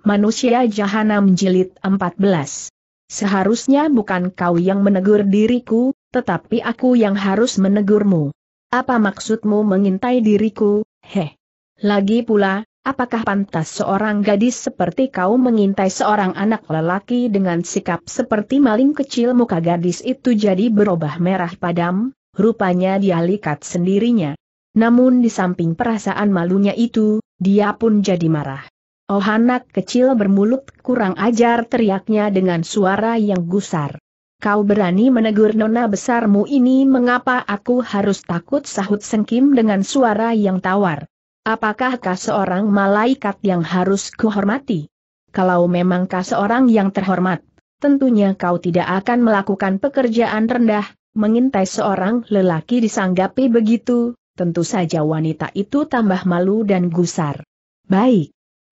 Manusia Jahanam Jilid 14 Seharusnya bukan kau yang menegur diriku, tetapi aku yang harus menegurmu. Apa maksudmu mengintai diriku, heh? Lagi pula, apakah pantas seorang gadis seperti kau mengintai seorang anak lelaki dengan sikap seperti maling kecil muka gadis itu jadi berubah merah padam, rupanya dia likat sendirinya. Namun di samping perasaan malunya itu, dia pun jadi marah. Oh anak kecil bermulut kurang ajar teriaknya dengan suara yang gusar. Kau berani menegur nona besarmu ini mengapa aku harus takut sahut sengkim dengan suara yang tawar. Apakah kau seorang malaikat yang harus kuhormati? Kalau memang kau seorang yang terhormat, tentunya kau tidak akan melakukan pekerjaan rendah, mengintai seorang lelaki disanggapi begitu, tentu saja wanita itu tambah malu dan gusar. Baik,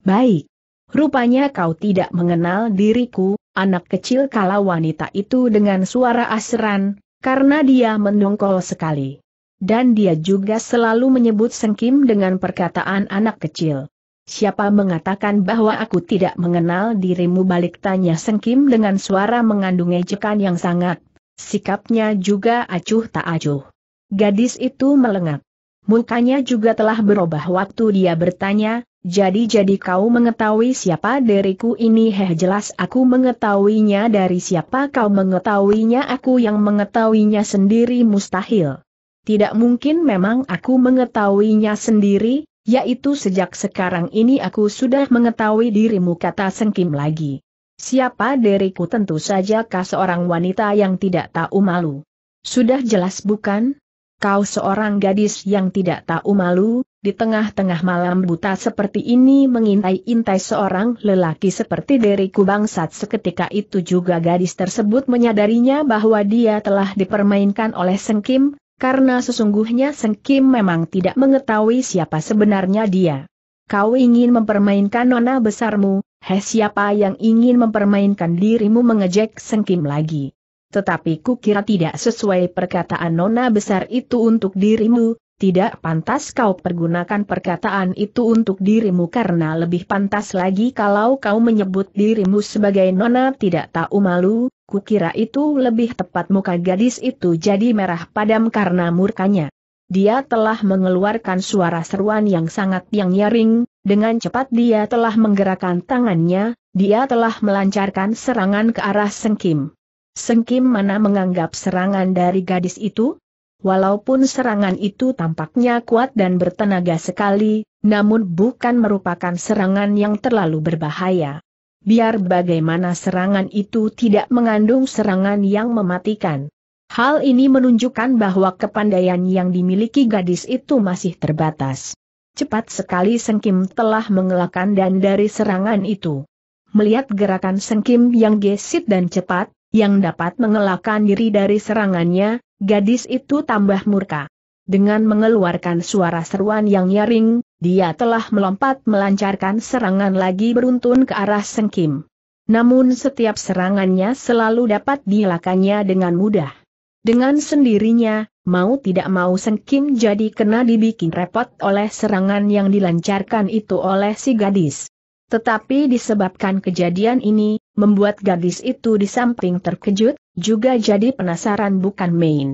Baik. Rupanya kau tidak mengenal diriku, anak kecil kala wanita itu dengan suara asran, karena dia mendongkol sekali. Dan dia juga selalu menyebut Sengkim dengan perkataan anak kecil. Siapa mengatakan bahwa aku tidak mengenal dirimu balik tanya Sengkim dengan suara mengandung ejekan yang sangat. Sikapnya juga acuh tak acuh. Gadis itu melengak. Mukanya juga telah berubah waktu dia bertanya, jadi-jadi kau mengetahui siapa diriku ini heh jelas aku mengetahuinya dari siapa kau mengetahuinya aku yang mengetahuinya sendiri mustahil. Tidak mungkin memang aku mengetahuinya sendiri, yaitu sejak sekarang ini aku sudah mengetahui dirimu kata Sengkim lagi. Siapa diriku tentu saja kau seorang wanita yang tidak tahu malu. Sudah jelas bukan? Kau seorang gadis yang tidak tahu malu, di tengah-tengah malam buta seperti ini mengintai-intai seorang lelaki seperti diriku bangsat seketika itu juga gadis tersebut menyadarinya bahwa dia telah dipermainkan oleh Sengkim, karena sesungguhnya Sengkim memang tidak mengetahui siapa sebenarnya dia. Kau ingin mempermainkan nona besarmu, heh siapa yang ingin mempermainkan dirimu mengejek Sengkim lagi. Tetapi kukira tidak sesuai perkataan nona besar itu untuk dirimu, tidak pantas kau pergunakan perkataan itu untuk dirimu karena lebih pantas lagi kalau kau menyebut dirimu sebagai nona tidak tahu malu, kukira itu lebih tepat muka gadis itu jadi merah padam karena murkanya. Dia telah mengeluarkan suara seruan yang sangat yang nyaring, dengan cepat dia telah menggerakkan tangannya, dia telah melancarkan serangan ke arah Sengkim. Sengkim mana menganggap serangan dari gadis itu? Walaupun serangan itu tampaknya kuat dan bertenaga sekali, namun bukan merupakan serangan yang terlalu berbahaya. Biar bagaimana serangan itu tidak mengandung serangan yang mematikan. Hal ini menunjukkan bahwa kepandaian yang dimiliki gadis itu masih terbatas. Cepat sekali Sengkim telah mengelakkan dan dari serangan itu. Melihat gerakan Sengkim yang gesit dan cepat, yang dapat mengelakkan diri dari serangannya, gadis itu tambah murka. Dengan mengeluarkan suara seruan yang nyaring, dia telah melompat melancarkan serangan lagi beruntun ke arah Sengkim. Namun setiap serangannya selalu dapat dilakannya dengan mudah. Dengan sendirinya, mau tidak mau Sengkim jadi kena dibikin repot oleh serangan yang dilancarkan itu oleh si gadis. Tetapi disebabkan kejadian ini, membuat gadis itu di samping terkejut, juga jadi penasaran bukan main.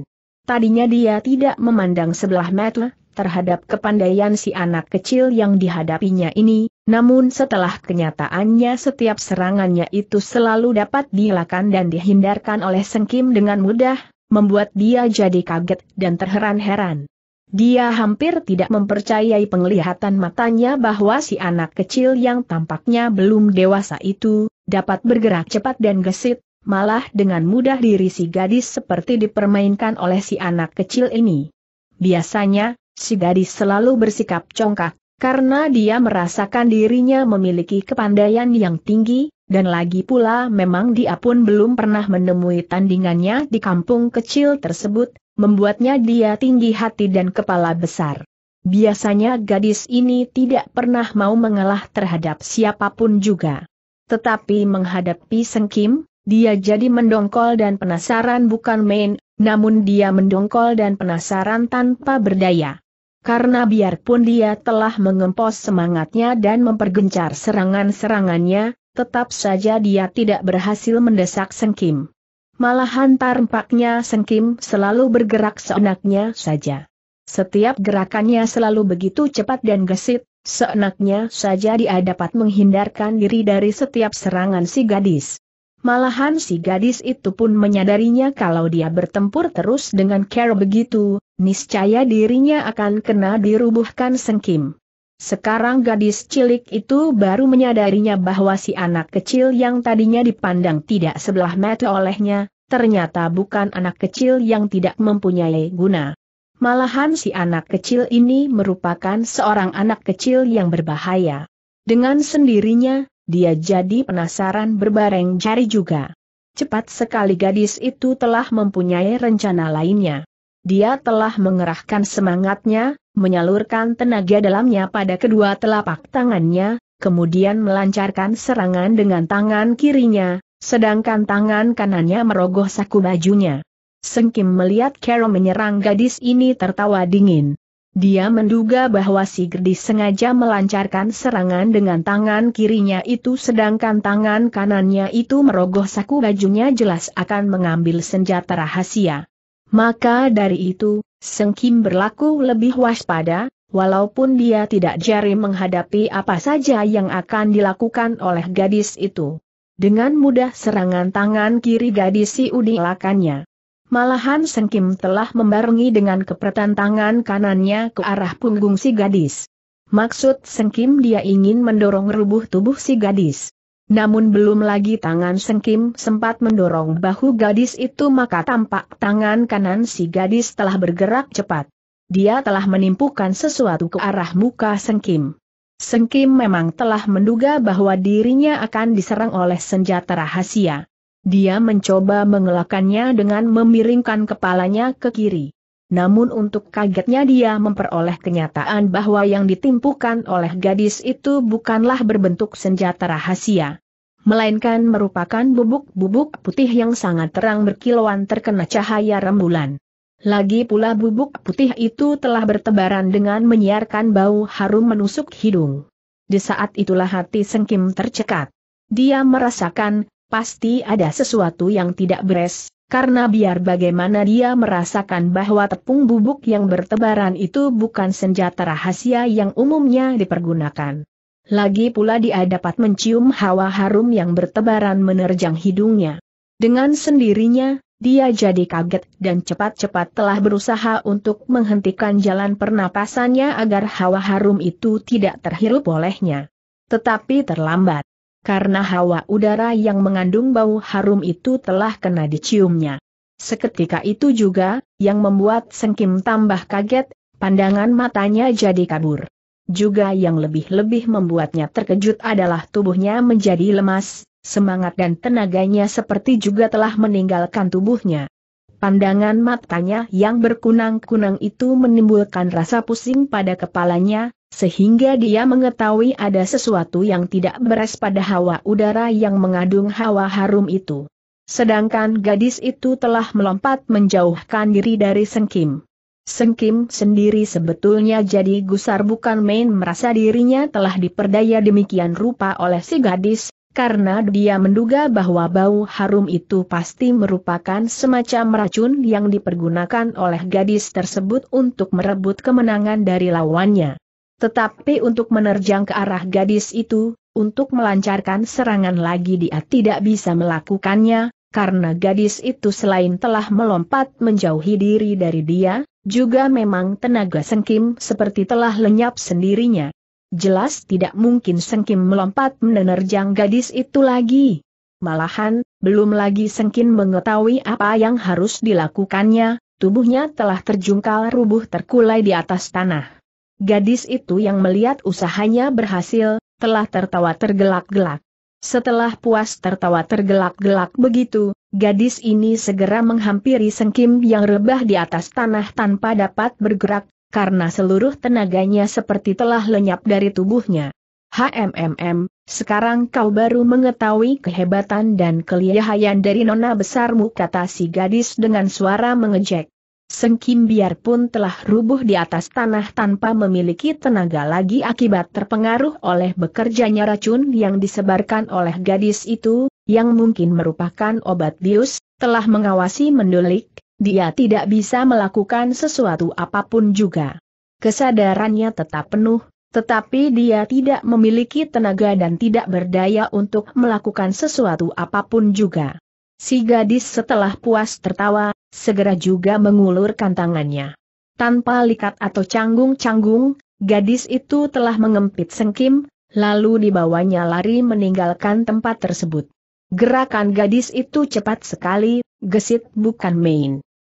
Tadinya dia tidak memandang sebelah mata, terhadap kepandaian si anak kecil yang dihadapinya ini, namun setelah kenyataannya setiap serangannya itu selalu dapat dilakukan dan dihindarkan oleh Sengkim dengan mudah, membuat dia jadi kaget dan terheran-heran. Dia hampir tidak mempercayai penglihatan matanya bahwa si anak kecil yang tampaknya belum dewasa itu, dapat bergerak cepat dan gesit, malah dengan mudah diri si gadis seperti dipermainkan oleh si anak kecil ini. Biasanya, si gadis selalu bersikap congkak, karena dia merasakan dirinya memiliki kepandaian yang tinggi, dan lagi pula memang dia pun belum pernah menemui tandingannya di kampung kecil tersebut, membuatnya dia tinggi hati dan kepala besar. Biasanya gadis ini tidak pernah mau mengalah terhadap siapa pun juga. Tetapi menghadapi Sengkim, dia jadi mendongkol dan penasaran bukan main, namun dia mendongkol dan penasaran tanpa berdaya. Karena biarpun dia telah mengempos semangatnya dan mempergencar serangan-serangannya, tetap saja dia tidak berhasil mendesak Sengkim. Malahan tampaknya Sengkim selalu bergerak seenaknya saja. Setiap gerakannya selalu begitu cepat dan gesit, seenaknya saja dia dapat menghindarkan diri dari setiap serangan si gadis. Malahan si gadis itu pun menyadarinya kalau dia bertempur terus dengan cara begitu, niscaya dirinya akan kena dirubuhkan Sengkim. Sekarang gadis cilik itu baru menyadarinya bahwa si anak kecil yang tadinya dipandang tidak sebelah mata olehnya, ternyata bukan anak kecil yang tidak mempunyai guna. Malahan si anak kecil ini merupakan seorang anak kecil yang berbahaya. Dengan sendirinya, dia jadi penasaran berbareng jari juga. Cepat sekali gadis itu telah mempunyai rencana lainnya. Dia telah mengerahkan semangatnya, menyalurkan tenaga dalamnya pada kedua telapak tangannya, kemudian melancarkan serangan dengan tangan kirinya, sedangkan tangan kanannya merogoh saku bajunya. Sengkim melihat Carol menyerang gadis ini tertawa dingin. Dia menduga bahwa si gadis sengaja melancarkan serangan dengan tangan kirinya itu sedangkan tangan kanannya itu merogoh saku bajunya jelas akan mengambil senjata rahasia. Maka dari itu, Seng Kim berlaku lebih waspada, walaupun dia tidak jari menghadapi apa saja yang akan dilakukan oleh gadis itu. Dengan mudah serangan tangan kiri gadis si Udi lakannya. Malahan Seng Kim telah membarengi dengan kepretan tangan kanannya ke arah punggung si gadis. Maksud Seng Kim dia ingin mendorong rubuh tubuh si gadis. Namun belum lagi tangan Sengkim sempat mendorong bahu gadis itu maka tampak tangan kanan si gadis telah bergerak cepat. Dia telah menimpukan sesuatu ke arah muka Sengkim. Sengkim memang telah menduga bahwa dirinya akan diserang oleh senjata rahasia. Dia mencoba mengelakkannya dengan memiringkan kepalanya ke kiri. Namun untuk kagetnya dia memperoleh kenyataan bahwa yang ditimpukan oleh gadis itu bukanlah berbentuk senjata rahasia. Melainkan merupakan bubuk-bubuk putih yang sangat terang berkilauan terkena cahaya rembulan. Lagi pula bubuk putih itu telah bertebaran dengan menyiarkan bau harum menusuk hidung. Di saat itulah hati Sengkim tercekat. Dia merasakan, pasti ada sesuatu yang tidak beres, karena biar bagaimana dia merasakan bahwa tepung bubuk yang bertebaran itu bukan senjata rahasia yang umumnya dipergunakan. Lagi pula dia dapat mencium hawa harum yang bertebaran menerjang hidungnya. Dengan sendirinya, dia jadi kaget dan cepat-cepat telah berusaha untuk menghentikan jalan pernapasannya agar hawa harum itu tidak terhirup olehnya. Tetapi terlambat karena hawa udara yang mengandung bau harum itu telah kena diciumnya. Seketika itu juga, yang membuat Sengkim tambah kaget, pandangan matanya jadi kabur. Juga yang lebih-lebih membuatnya terkejut adalah tubuhnya menjadi lemas, semangat dan tenaganya seperti juga telah meninggalkan tubuhnya. Pandangan matanya yang berkunang-kunang itu menimbulkan rasa pusing pada kepalanya, sehingga dia mengetahui ada sesuatu yang tidak beres pada hawa udara yang mengandung hawa harum itu. Sedangkan gadis itu telah melompat menjauhkan diri dari Sengkim. Sengkim sendiri sebetulnya jadi gusar bukan main merasa dirinya telah diperdaya demikian rupa oleh si gadis, karena dia menduga bahwa bau harum itu pasti merupakan semacam racun yang dipergunakan oleh gadis tersebut untuk merebut kemenangan dari lawannya. Tetapi untuk menerjang ke arah gadis itu, untuk melancarkan serangan lagi dia tidak bisa melakukannya, karena gadis itu selain telah melompat menjauhi diri dari dia, juga memang tenaga Sengkim seperti telah lenyap sendirinya. Jelas tidak mungkin Sengkim melompat menerjang gadis itu lagi. Malahan, belum lagi Sengkim mengetahui apa yang harus dilakukannya, tubuhnya telah terjungkal rubuh terkulai di atas tanah. Gadis itu yang melihat usahanya berhasil, telah tertawa tergelak-gelak. Setelah puas tertawa tergelak-gelak begitu, gadis ini segera menghampiri Sengkim yang rebah di atas tanah tanpa dapat bergerak, karena seluruh tenaganya seperti telah lenyap dari tubuhnya. HMMM, sekarang kau baru mengetahui kehebatan dan kelihayan dari nona besarmu kata si gadis dengan suara mengejek. Seng Kim biarpun telah rubuh di atas tanah tanpa memiliki tenaga lagi akibat terpengaruh oleh bekerjanya racun yang disebarkan oleh gadis itu, yang mungkin merupakan obat bius, telah mengawasi mendulik, dia tidak bisa melakukan sesuatu apa pun juga. Kesadarannya tetap penuh, tetapi dia tidak memiliki tenaga dan tidak berdaya untuk melakukan sesuatu apa pun juga. Si gadis setelah puas tertawa, segera juga mengulurkan tangannya. Tanpa likat atau canggung-canggung, gadis itu telah mengempit sengkim, lalu dibawanya lari meninggalkan tempat tersebut. Gerakan gadis itu cepat sekali, gesit bukan main.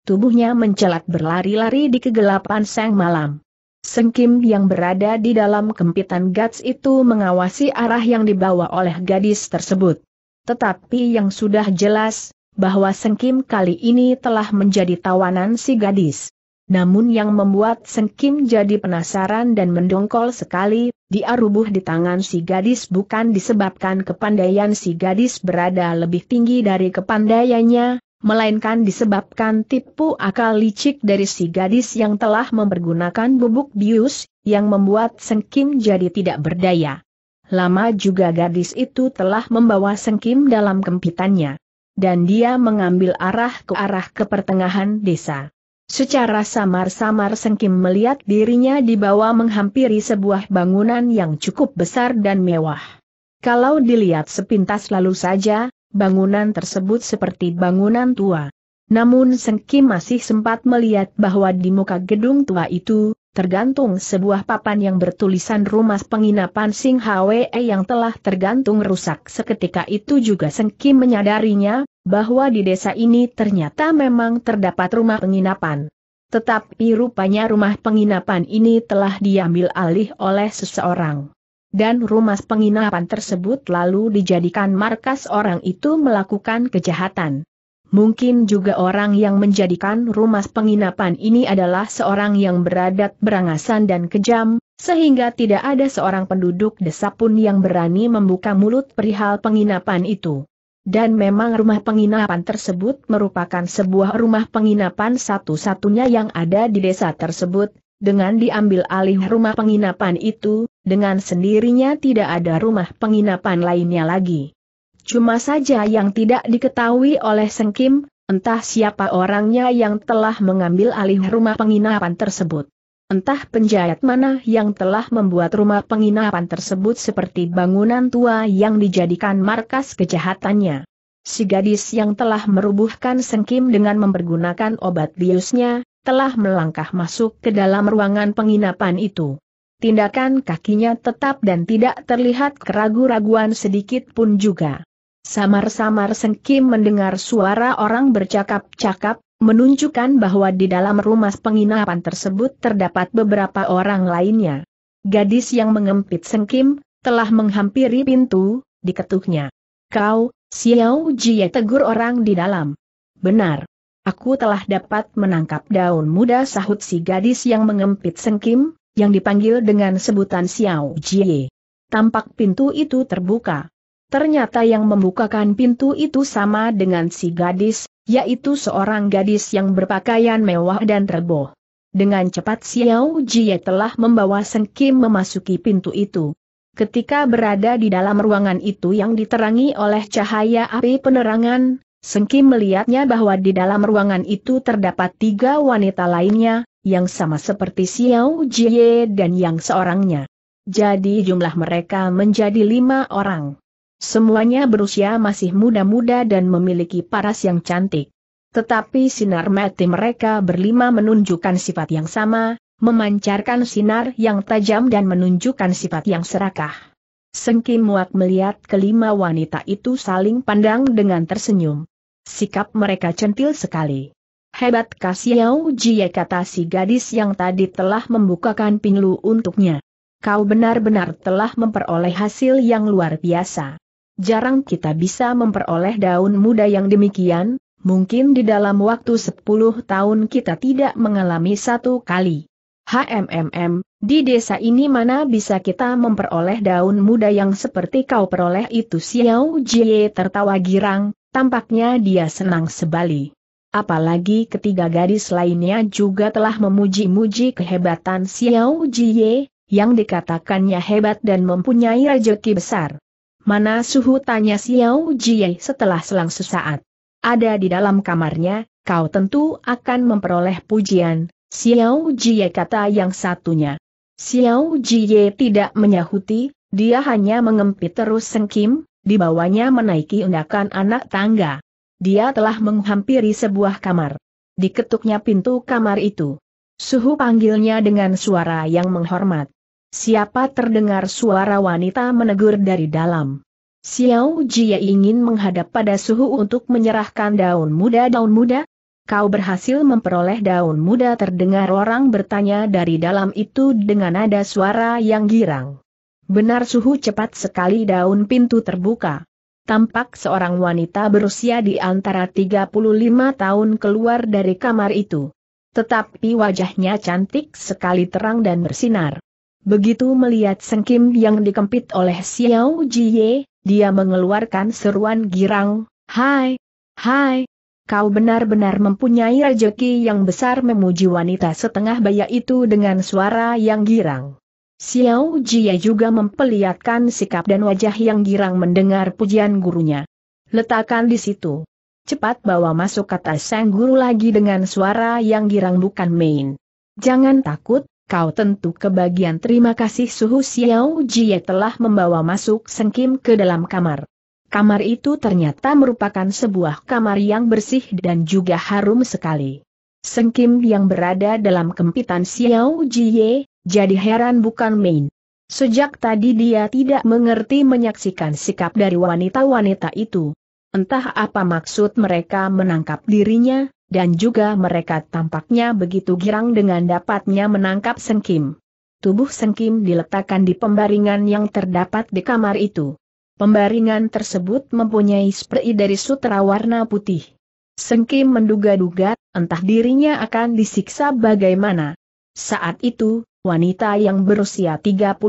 Tubuhnya mencelat berlari-lari di kegelapan sang malam. Sengkim yang berada di dalam kempitan gats itu mengawasi arah yang dibawa oleh gadis tersebut. Tetapi yang sudah jelas, bahwa Sengkim kali ini telah menjadi tawanan si gadis. Namun yang membuat Sengkim jadi penasaran dan mendongkol sekali, dia rubuh di tangan si gadis bukan disebabkan kepandaian si gadis berada lebih tinggi dari kepandaiannya, melainkan disebabkan tipu akal licik dari si gadis yang telah mempergunakan bubuk bius, yang membuat Sengkim jadi tidak berdaya. Lama juga gadis itu telah membawa Sengkim dalam kempitannya dan dia mengambil arah ke arah ke pertengahan desa. Secara samar-samar Sengkim melihat dirinya dibawa menghampiri sebuah bangunan yang cukup besar dan mewah. Kalau dilihat sepintas lalu saja, bangunan tersebut seperti bangunan tua. Namun Sengkim masih sempat melihat bahwa di muka gedung tua itu, tergantung sebuah papan yang bertulisan rumah penginapan Sing Hwe yang telah tergantung rusak seketika itu juga Sengki menyadarinya, bahwa di desa ini ternyata memang terdapat rumah penginapan. Tetapi rupanya rumah penginapan ini telah diambil alih oleh seseorang. Dan rumah penginapan tersebut lalu dijadikan markas orang itu melakukan kejahatan. Mungkin juga orang yang menjadikan rumah penginapan ini adalah seorang yang beradat berangasan dan kejam, sehingga tidak ada seorang penduduk desa pun yang berani membuka mulut perihal penginapan itu. Dan memang rumah penginapan tersebut merupakan sebuah rumah penginapan satu-satunya yang ada di desa tersebut, dengan diambil alih rumah penginapan itu, dengan sendirinya tidak ada rumah penginapan lainnya lagi. Cuma saja yang tidak diketahui oleh Sengkim, entah siapa orangnya yang telah mengambil alih rumah penginapan tersebut. Entah penjahit mana yang telah membuat rumah penginapan tersebut seperti bangunan tua yang dijadikan markas kejahatannya. Si gadis yang telah merubuhkan Sengkim dengan mempergunakan obat biusnya, telah melangkah masuk ke dalam ruangan penginapan itu. Tindakan kakinya tetap dan tidak terlihat keragu-raguan sedikit pun juga. Samar-samar Sengkim mendengar suara orang bercakap-cakap, menunjukkan bahwa di dalam rumah penginapan tersebut terdapat beberapa orang lainnya. Gadis yang mengempit Sengkim, telah menghampiri pintu, diketuknya. Kau, Xiao Jie tegur orang di dalam. Benar. Aku telah dapat menangkap daun muda sahut si gadis yang mengempit Sengkim, yang dipanggil dengan sebutan Xiao Jie. Tampak pintu itu terbuka. Ternyata yang membukakan pintu itu sama dengan si gadis, yaitu seorang gadis yang berpakaian mewah dan reboh. Dengan cepat Xiao Jie telah membawa Seng Kim memasuki pintu itu. Ketika berada di dalam ruangan itu yang diterangi oleh cahaya api penerangan, Seng Kim melihatnya bahwa di dalam ruangan itu terdapat tiga wanita lainnya, yang sama seperti Xiao Jie dan yang seorangnya. Jadi jumlah mereka menjadi lima orang. Semuanya berusia masih muda-muda dan memiliki paras yang cantik. Tetapi sinar mati mereka berlima menunjukkan sifat yang sama, memancarkan sinar yang tajam dan menunjukkan sifat yang serakah. Sengki muak melihat kelima wanita itu saling pandang dengan tersenyum. Sikap mereka centil sekali. Hebat Kasiau Jie kata si gadis yang tadi telah membukakan pinlu untuknya. Kau benar-benar telah memperoleh hasil yang luar biasa. Jarang kita bisa memperoleh daun muda yang demikian, mungkin di dalam waktu 10 tahun kita tidak mengalami satu kali. HMMM, di desa ini mana bisa kita memperoleh daun muda yang seperti kau peroleh itu Xiao Jie tertawa girang, tampaknya dia senang sebali. Apalagi ketiga gadis lainnya juga telah memuji-muji kehebatan Xiao Jie, yang dikatakannya hebat dan mempunyai rejeki besar. Mana suhu tanya Xiao Jie setelah selang sesaat. Ada di dalam kamarnya, kau tentu akan memperoleh pujian, Xiao Jie kata yang satunya. Xiao Jie tidak menyahuti, dia hanya mengempit terus sengkim, dibawanya menaiki undakan anak tangga. Dia telah menghampiri sebuah kamar. Diketuknya pintu kamar itu. Suhu panggilnya dengan suara yang menghormat. Siapa terdengar suara wanita menegur dari dalam. Xiao Jia ingin menghadap pada suhu untuk menyerahkan daun muda daun muda. Kau berhasil memperoleh daun muda terdengar orang bertanya dari dalam itu dengan nada suara yang girang. Benar suhu cepat sekali daun pintu terbuka tampak seorang wanita berusia di antara 35 tahun keluar dari kamar itu. Tetapi wajahnya cantik sekali terang dan bersinar. Begitu melihat Sengkim yang dikempit oleh Xiao Jie, dia mengeluarkan seruan girang, Hai, hai, kau benar-benar mempunyai rejeki yang besar memuji wanita setengah baya itu dengan suara yang girang. Xiao Jia juga memperlihatkan sikap dan wajah yang girang mendengar pujian gurunya. Letakkan di situ. Cepat bawa masuk kata sang guru lagi dengan suara yang girang bukan main. Jangan takut, kau tentu kebagian terima kasih suhu Xiao Jia telah membawa masuk Sengkim ke dalam kamar. Kamar itu ternyata merupakan sebuah kamar yang bersih dan juga harum sekali. Sengkim yang berada dalam kempitan Xiao Jie, jadi heran bukan main. Sejak tadi dia tidak mengerti menyaksikan sikap dari wanita-wanita itu. Entah apa maksud mereka menangkap dirinya, dan juga mereka tampaknya begitu girang dengan dapatnya menangkap Sengkim. Tubuh Sengkim diletakkan di pembaringan yang terdapat di kamar itu. Pembaringan tersebut mempunyai spray dari sutra warna putih. Sengkim menduga-duga, entah dirinya akan disiksa bagaimana. Saat itu, wanita yang berusia 35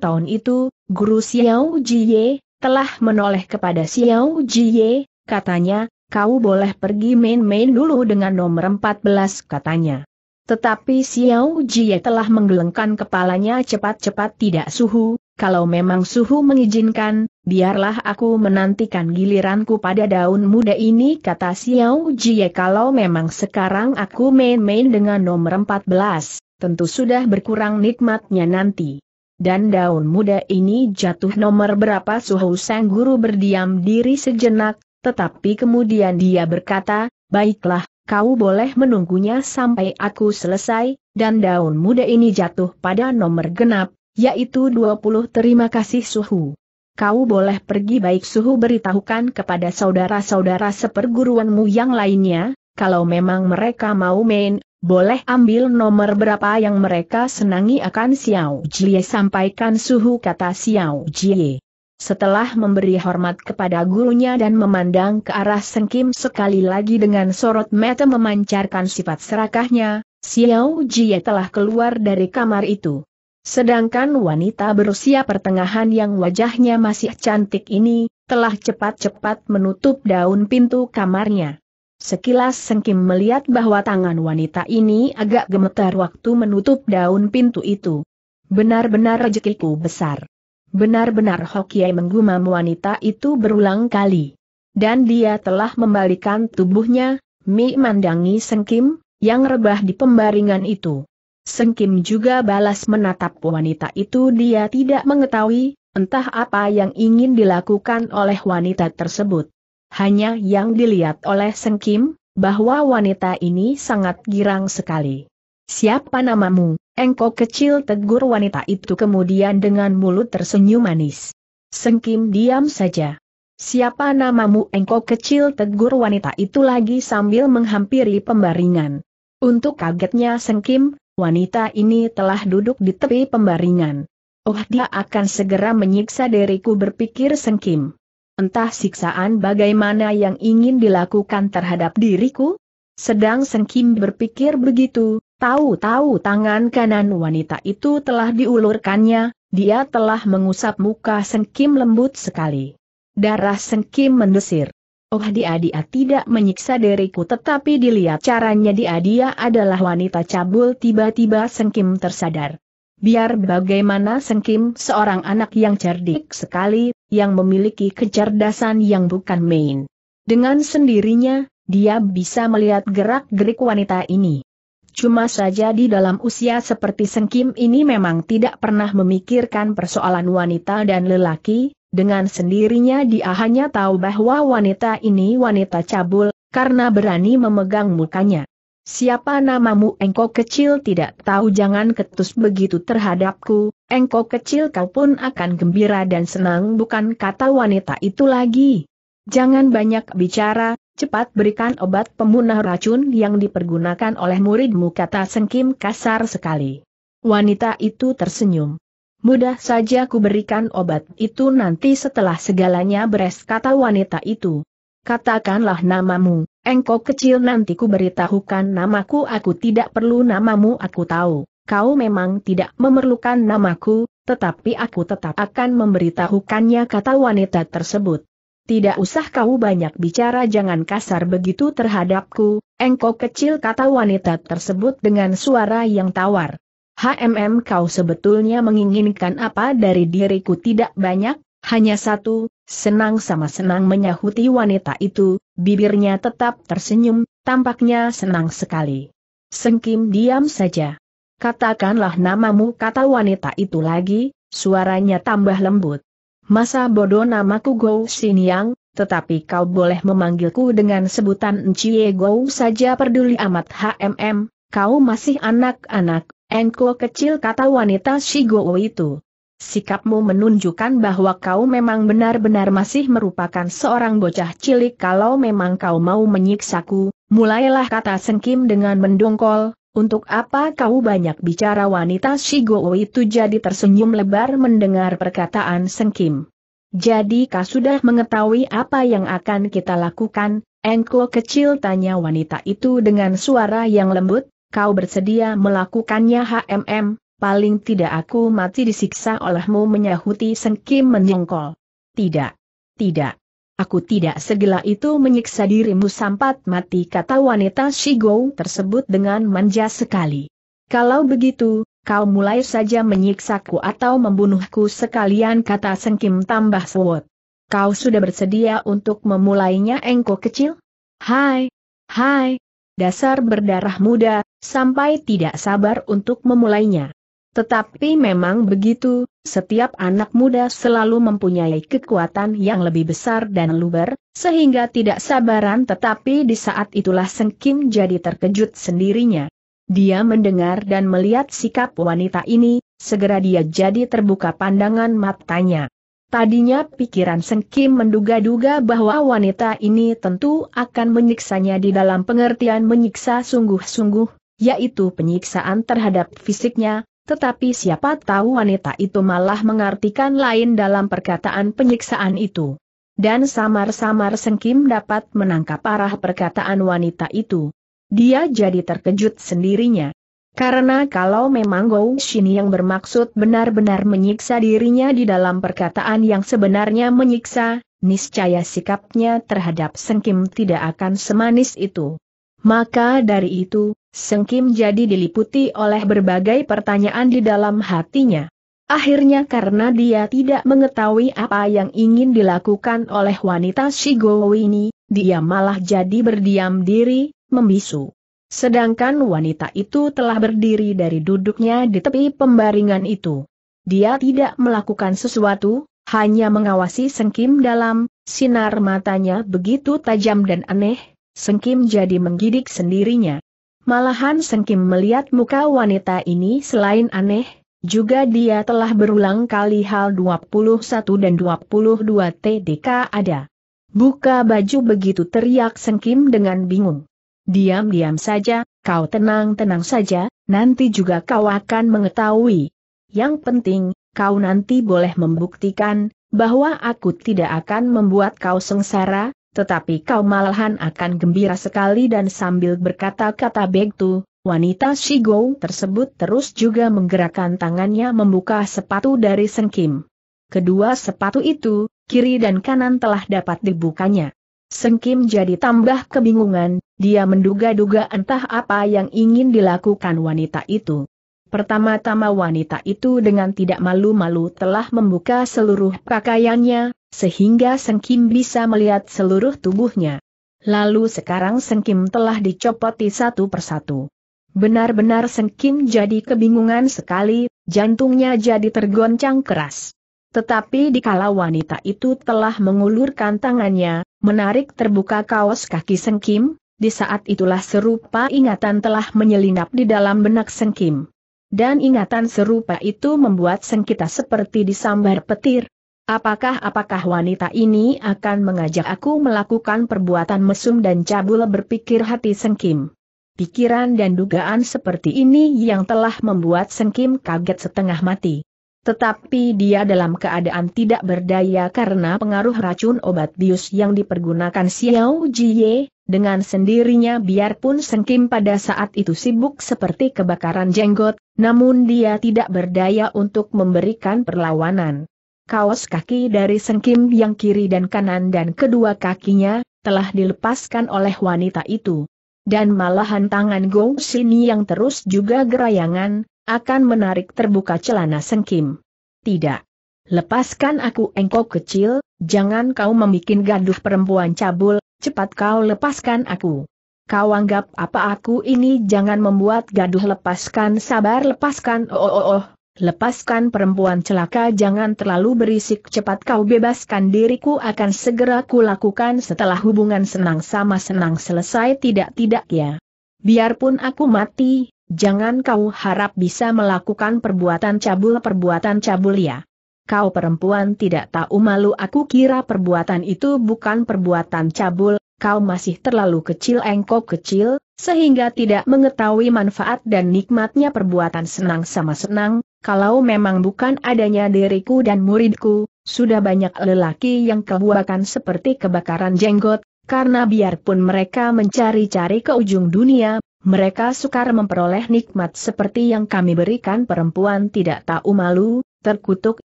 tahun itu, Guru Xiao Jie, telah menoleh kepada Xiao Jie, katanya, kau boleh pergi main-main dulu dengan nomor 14 katanya. Tetapi Xiao Jie telah menggelengkan kepalanya cepat-cepat tidak suhu, kalau memang suhu mengizinkan, biarlah aku menantikan giliranku pada daun muda ini kata Xiao Jie kalau memang sekarang aku main-main dengan nomor 14, tentu sudah berkurang nikmatnya nanti. Dan daun muda ini jatuh nomor berapa suhu sang guru berdiam diri sejenak, tetapi kemudian dia berkata, baiklah, kau boleh menunggunya sampai aku selesai, dan daun muda ini jatuh pada nomor genap, yaitu 20 terima kasih suhu. Kau boleh pergi baik suhu beritahukan kepada saudara-saudara seperguruanmu yang lainnya, kalau memang mereka mau main, boleh ambil nomor berapa yang mereka senangi akan Xiao Jie sampaikan suhu kata Xiao Jie. Setelah memberi hormat kepada gurunya dan memandang ke arah Sengkim sekali lagi dengan sorot mata memancarkan sifat serakahnya, Xiao Jie telah keluar dari kamar itu. Sedangkan wanita berusia pertengahan yang wajahnya masih cantik ini, telah cepat-cepat menutup daun pintu kamarnya. Sekilas Sengkim melihat bahwa tangan wanita ini agak gemetar waktu menutup daun pintu itu. Benar-benar rezekiku besar. Benar-benar Hokiai menggumam wanita itu berulang kali. Dan dia telah membalikan tubuhnya, Mi mandangi Sengkim, yang rebah di pembaringan itu. Sengkim juga balas menatap wanita itu dia tidak mengetahui, entah apa yang ingin dilakukan oleh wanita tersebut. Hanya yang dilihat oleh Sengkim, bahwa wanita ini sangat girang sekali. Siapa namamu? Engkau kecil tegur wanita itu kemudian dengan mulut tersenyum manis. Sengkim diam saja. Siapa namamu engkau kecil tegur wanita itu lagi sambil menghampiri pembaringan. Untuk kagetnya Sengkim, wanita ini telah duduk di tepi pembaringan. Oh dia akan segera menyiksa diriku berpikir Sengkim. Entah siksaan bagaimana yang ingin dilakukan terhadap diriku? Sedang Sengkim berpikir begitu, tahu-tahu tangan kanan wanita itu telah diulurkannya, dia telah mengusap muka Sengkim lembut sekali. Darah Sengkim mendesir. Oh dia-dia tidak menyiksa diriku tetapi dilihat caranya dia-dia adalah wanita cabul tiba-tiba Sengkim tersadar. Biar bagaimana Sengkim seorang anak yang cerdik sekali, yang memiliki kecerdasan yang bukan main. Dengan sendirinya, dia bisa melihat gerak-gerik wanita ini. Cuma saja di dalam usia seperti Sengkim ini memang tidak pernah memikirkan persoalan wanita dan lelaki, dengan sendirinya dia hanya tahu bahwa wanita ini wanita cabul, karena berani memegang mukanya. Siapa namamu? Engkau kecil tidak tahu. Jangan ketus begitu terhadapku, engkau kecil kau pun akan gembira dan senang. Bukan kata wanita itu lagi. Jangan banyak bicara, cepat berikan obat pemunah racun yang dipergunakan oleh muridmu kata Sengkim kasar sekali. Wanita itu tersenyum. Mudah saja ku berikan obat itu nanti setelah segalanya beres kata wanita itu. Katakanlah namamu, engkau kecil nanti ku beritahukan namaku aku tidak perlu namamu aku tahu, kau memang tidak memerlukan namaku, tetapi aku tetap akan memberitahukannya kata wanita tersebut. Tidak usah kau banyak bicara jangan kasar begitu terhadapku, engkau kecil kata wanita tersebut dengan suara yang tawar. HMM kau sebetulnya menginginkan apa dari diriku tidak banyak, hanya satu, senang sama senang menyahuti wanita itu, bibirnya tetap tersenyum, tampaknya senang sekali. Sengkim diam saja. Katakanlah namamu kata wanita itu lagi, suaranya tambah lembut. Masa bodoh namaku Go Siniang, tetapi kau boleh memanggilku dengan sebutan Encie Go saja peduli amat HMM, kau masih anak-anak, Engkau kecil kata wanita Shigo itu. Sikapmu menunjukkan bahwa kau memang benar-benar masih merupakan seorang bocah cilik kalau memang kau mau menyiksaku, mulailah kata Sengkim dengan mendongkol, untuk apa kau banyak bicara wanita Shigo itu jadi tersenyum lebar mendengar perkataan Sengkim. Jadi kau sudah mengetahui apa yang akan kita lakukan, engkau kecil tanya wanita itu dengan suara yang lembut, kau bersedia melakukannya HMM, paling tidak aku mati disiksa olehmu menyahuti Sengkim menyongkol. Tidak. Tidak. Aku tidak segila itu menyiksa dirimu sampat mati kata wanita Shigo tersebut dengan manja sekali. Kalau begitu, kau mulai saja menyiksaku atau membunuhku sekalian kata Sengkim tambah sewot. Kau sudah bersedia untuk memulainya engkau kecil? Hai, hai, dasar berdarah muda, sampai tidak sabar untuk memulainya. Tetapi memang begitu, setiap anak muda selalu mempunyai kekuatan yang lebih besar dan luber, sehingga tidak sabaran tetapi di saat itulah Sengkim jadi terkejut sendirinya. Dia mendengar dan melihat sikap wanita ini, segera dia jadi terbuka pandangan matanya. Tadinya pikiran Sengkim menduga-duga bahwa wanita ini tentu akan menyiksanya di dalam pengertian menyiksa sungguh-sungguh, yaitu penyiksaan terhadap fisiknya, tetapi siapa tahu wanita itu malah mengartikan lain dalam perkataan penyiksaan itu. Dan samar-samar Sengkim dapat menangkap arah perkataan wanita itu. Dia jadi terkejut sendirinya. Karena kalau memang Gou Shin yang bermaksud benar-benar menyiksa dirinya di dalam perkataan yang sebenarnya menyiksa, niscaya sikapnya terhadap Sengkim tidak akan semanis itu. Maka dari itu, Sengkim jadi diliputi oleh berbagai pertanyaan di dalam hatinya. Akhirnya karena dia tidak mengetahui apa yang ingin dilakukan oleh wanita Shigo ini, dia malah jadi berdiam diri, membisu. Sedangkan wanita itu telah berdiri dari duduknya di tepi pembaringan itu. Dia tidak melakukan sesuatu, hanya mengawasi Sengkim dalam, sinar matanya begitu tajam dan aneh, Sengkim jadi menggidik sendirinya. Malahan Sengkim melihat muka wanita ini selain aneh, juga dia telah berulang kali hal 21 dan 22 TDK ada. Buka baju begitu teriak Sengkim dengan bingung. Diam-diam saja, kau tenang-tenang saja, nanti juga kau akan mengetahui. Yang penting, kau nanti boleh membuktikan, bahwa aku tidak akan membuat kau sengsara, tetapi kau malahan akan gembira sekali dan sambil berkata-kata begitu, wanita Shigo tersebut terus juga menggerakkan tangannya membuka sepatu dari Sengkim. Kedua sepatu itu, kiri dan kanan telah dapat dibukanya. Sengkim jadi tambah kebingungan, dia menduga-duga entah apa yang ingin dilakukan wanita itu. Pertama-tama wanita itu dengan tidak malu-malu telah membuka seluruh pakaiannya, sehingga Sengkim bisa melihat seluruh tubuhnya. Lalu sekarang Sengkim telah dicopoti satu persatu. Benar-benar Sengkim jadi kebingungan sekali, jantungnya jadi tergoncang keras. Tetapi dikala wanita itu telah mengulurkan tangannya, menarik terbuka kaos kaki Sengkim, di saat itulah serupa ingatan telah menyelinap di dalam benak Sengkim. Dan ingatan serupa itu membuat Sengkita seperti disambar petir. Apakah-apakah wanita ini akan mengajak aku melakukan perbuatan mesum dan cabul berpikir hati Sengkim. Pikiran dan dugaan seperti ini yang telah membuat Sengkim kaget setengah mati. Tetapi dia dalam keadaan tidak berdaya karena pengaruh racun obat bius yang dipergunakan Xiao Jie, dengan sendirinya biarpun Sengkim pada saat itu sibuk seperti kebakaran jenggot, namun dia tidak berdaya untuk memberikan perlawanan. Kaos kaki dari Sengkim yang kiri dan kanan dan kedua kakinya, telah dilepaskan oleh wanita itu. Dan malahan tangan Gong Sini yang terus juga gerayangan, akan menarik terbuka celana Sengkim. Tidak. Lepaskan aku engkau kecil, jangan kau membuat gaduh perempuan cabul, cepat kau lepaskan aku. Kau anggap apa aku ini jangan membuat gaduh lepaskan sabar lepaskan oh oh oh, lepaskan perempuan celaka jangan terlalu berisik cepat kau bebaskan diriku akan segera kulakukan setelah hubungan senang sama senang selesai tidak tidak ya. Biarpun aku mati, Jangan kau harap bisa melakukan perbuatan cabul-perbuatan cabul ya. Kau perempuan tidak tahu malu aku kira perbuatan itu bukan perbuatan cabul, kau masih terlalu kecil engkau kecil, sehingga tidak mengetahui manfaat dan nikmatnya perbuatan senang sama senang, kalau memang bukan adanya diriku dan muridku, sudah banyak lelaki yang kebuakan seperti kebakaran jenggot, karena biarpun mereka mencari-cari ke ujung dunia, mereka sukar memperoleh nikmat seperti yang kami berikan. Perempuan tidak tahu malu, terkutuk,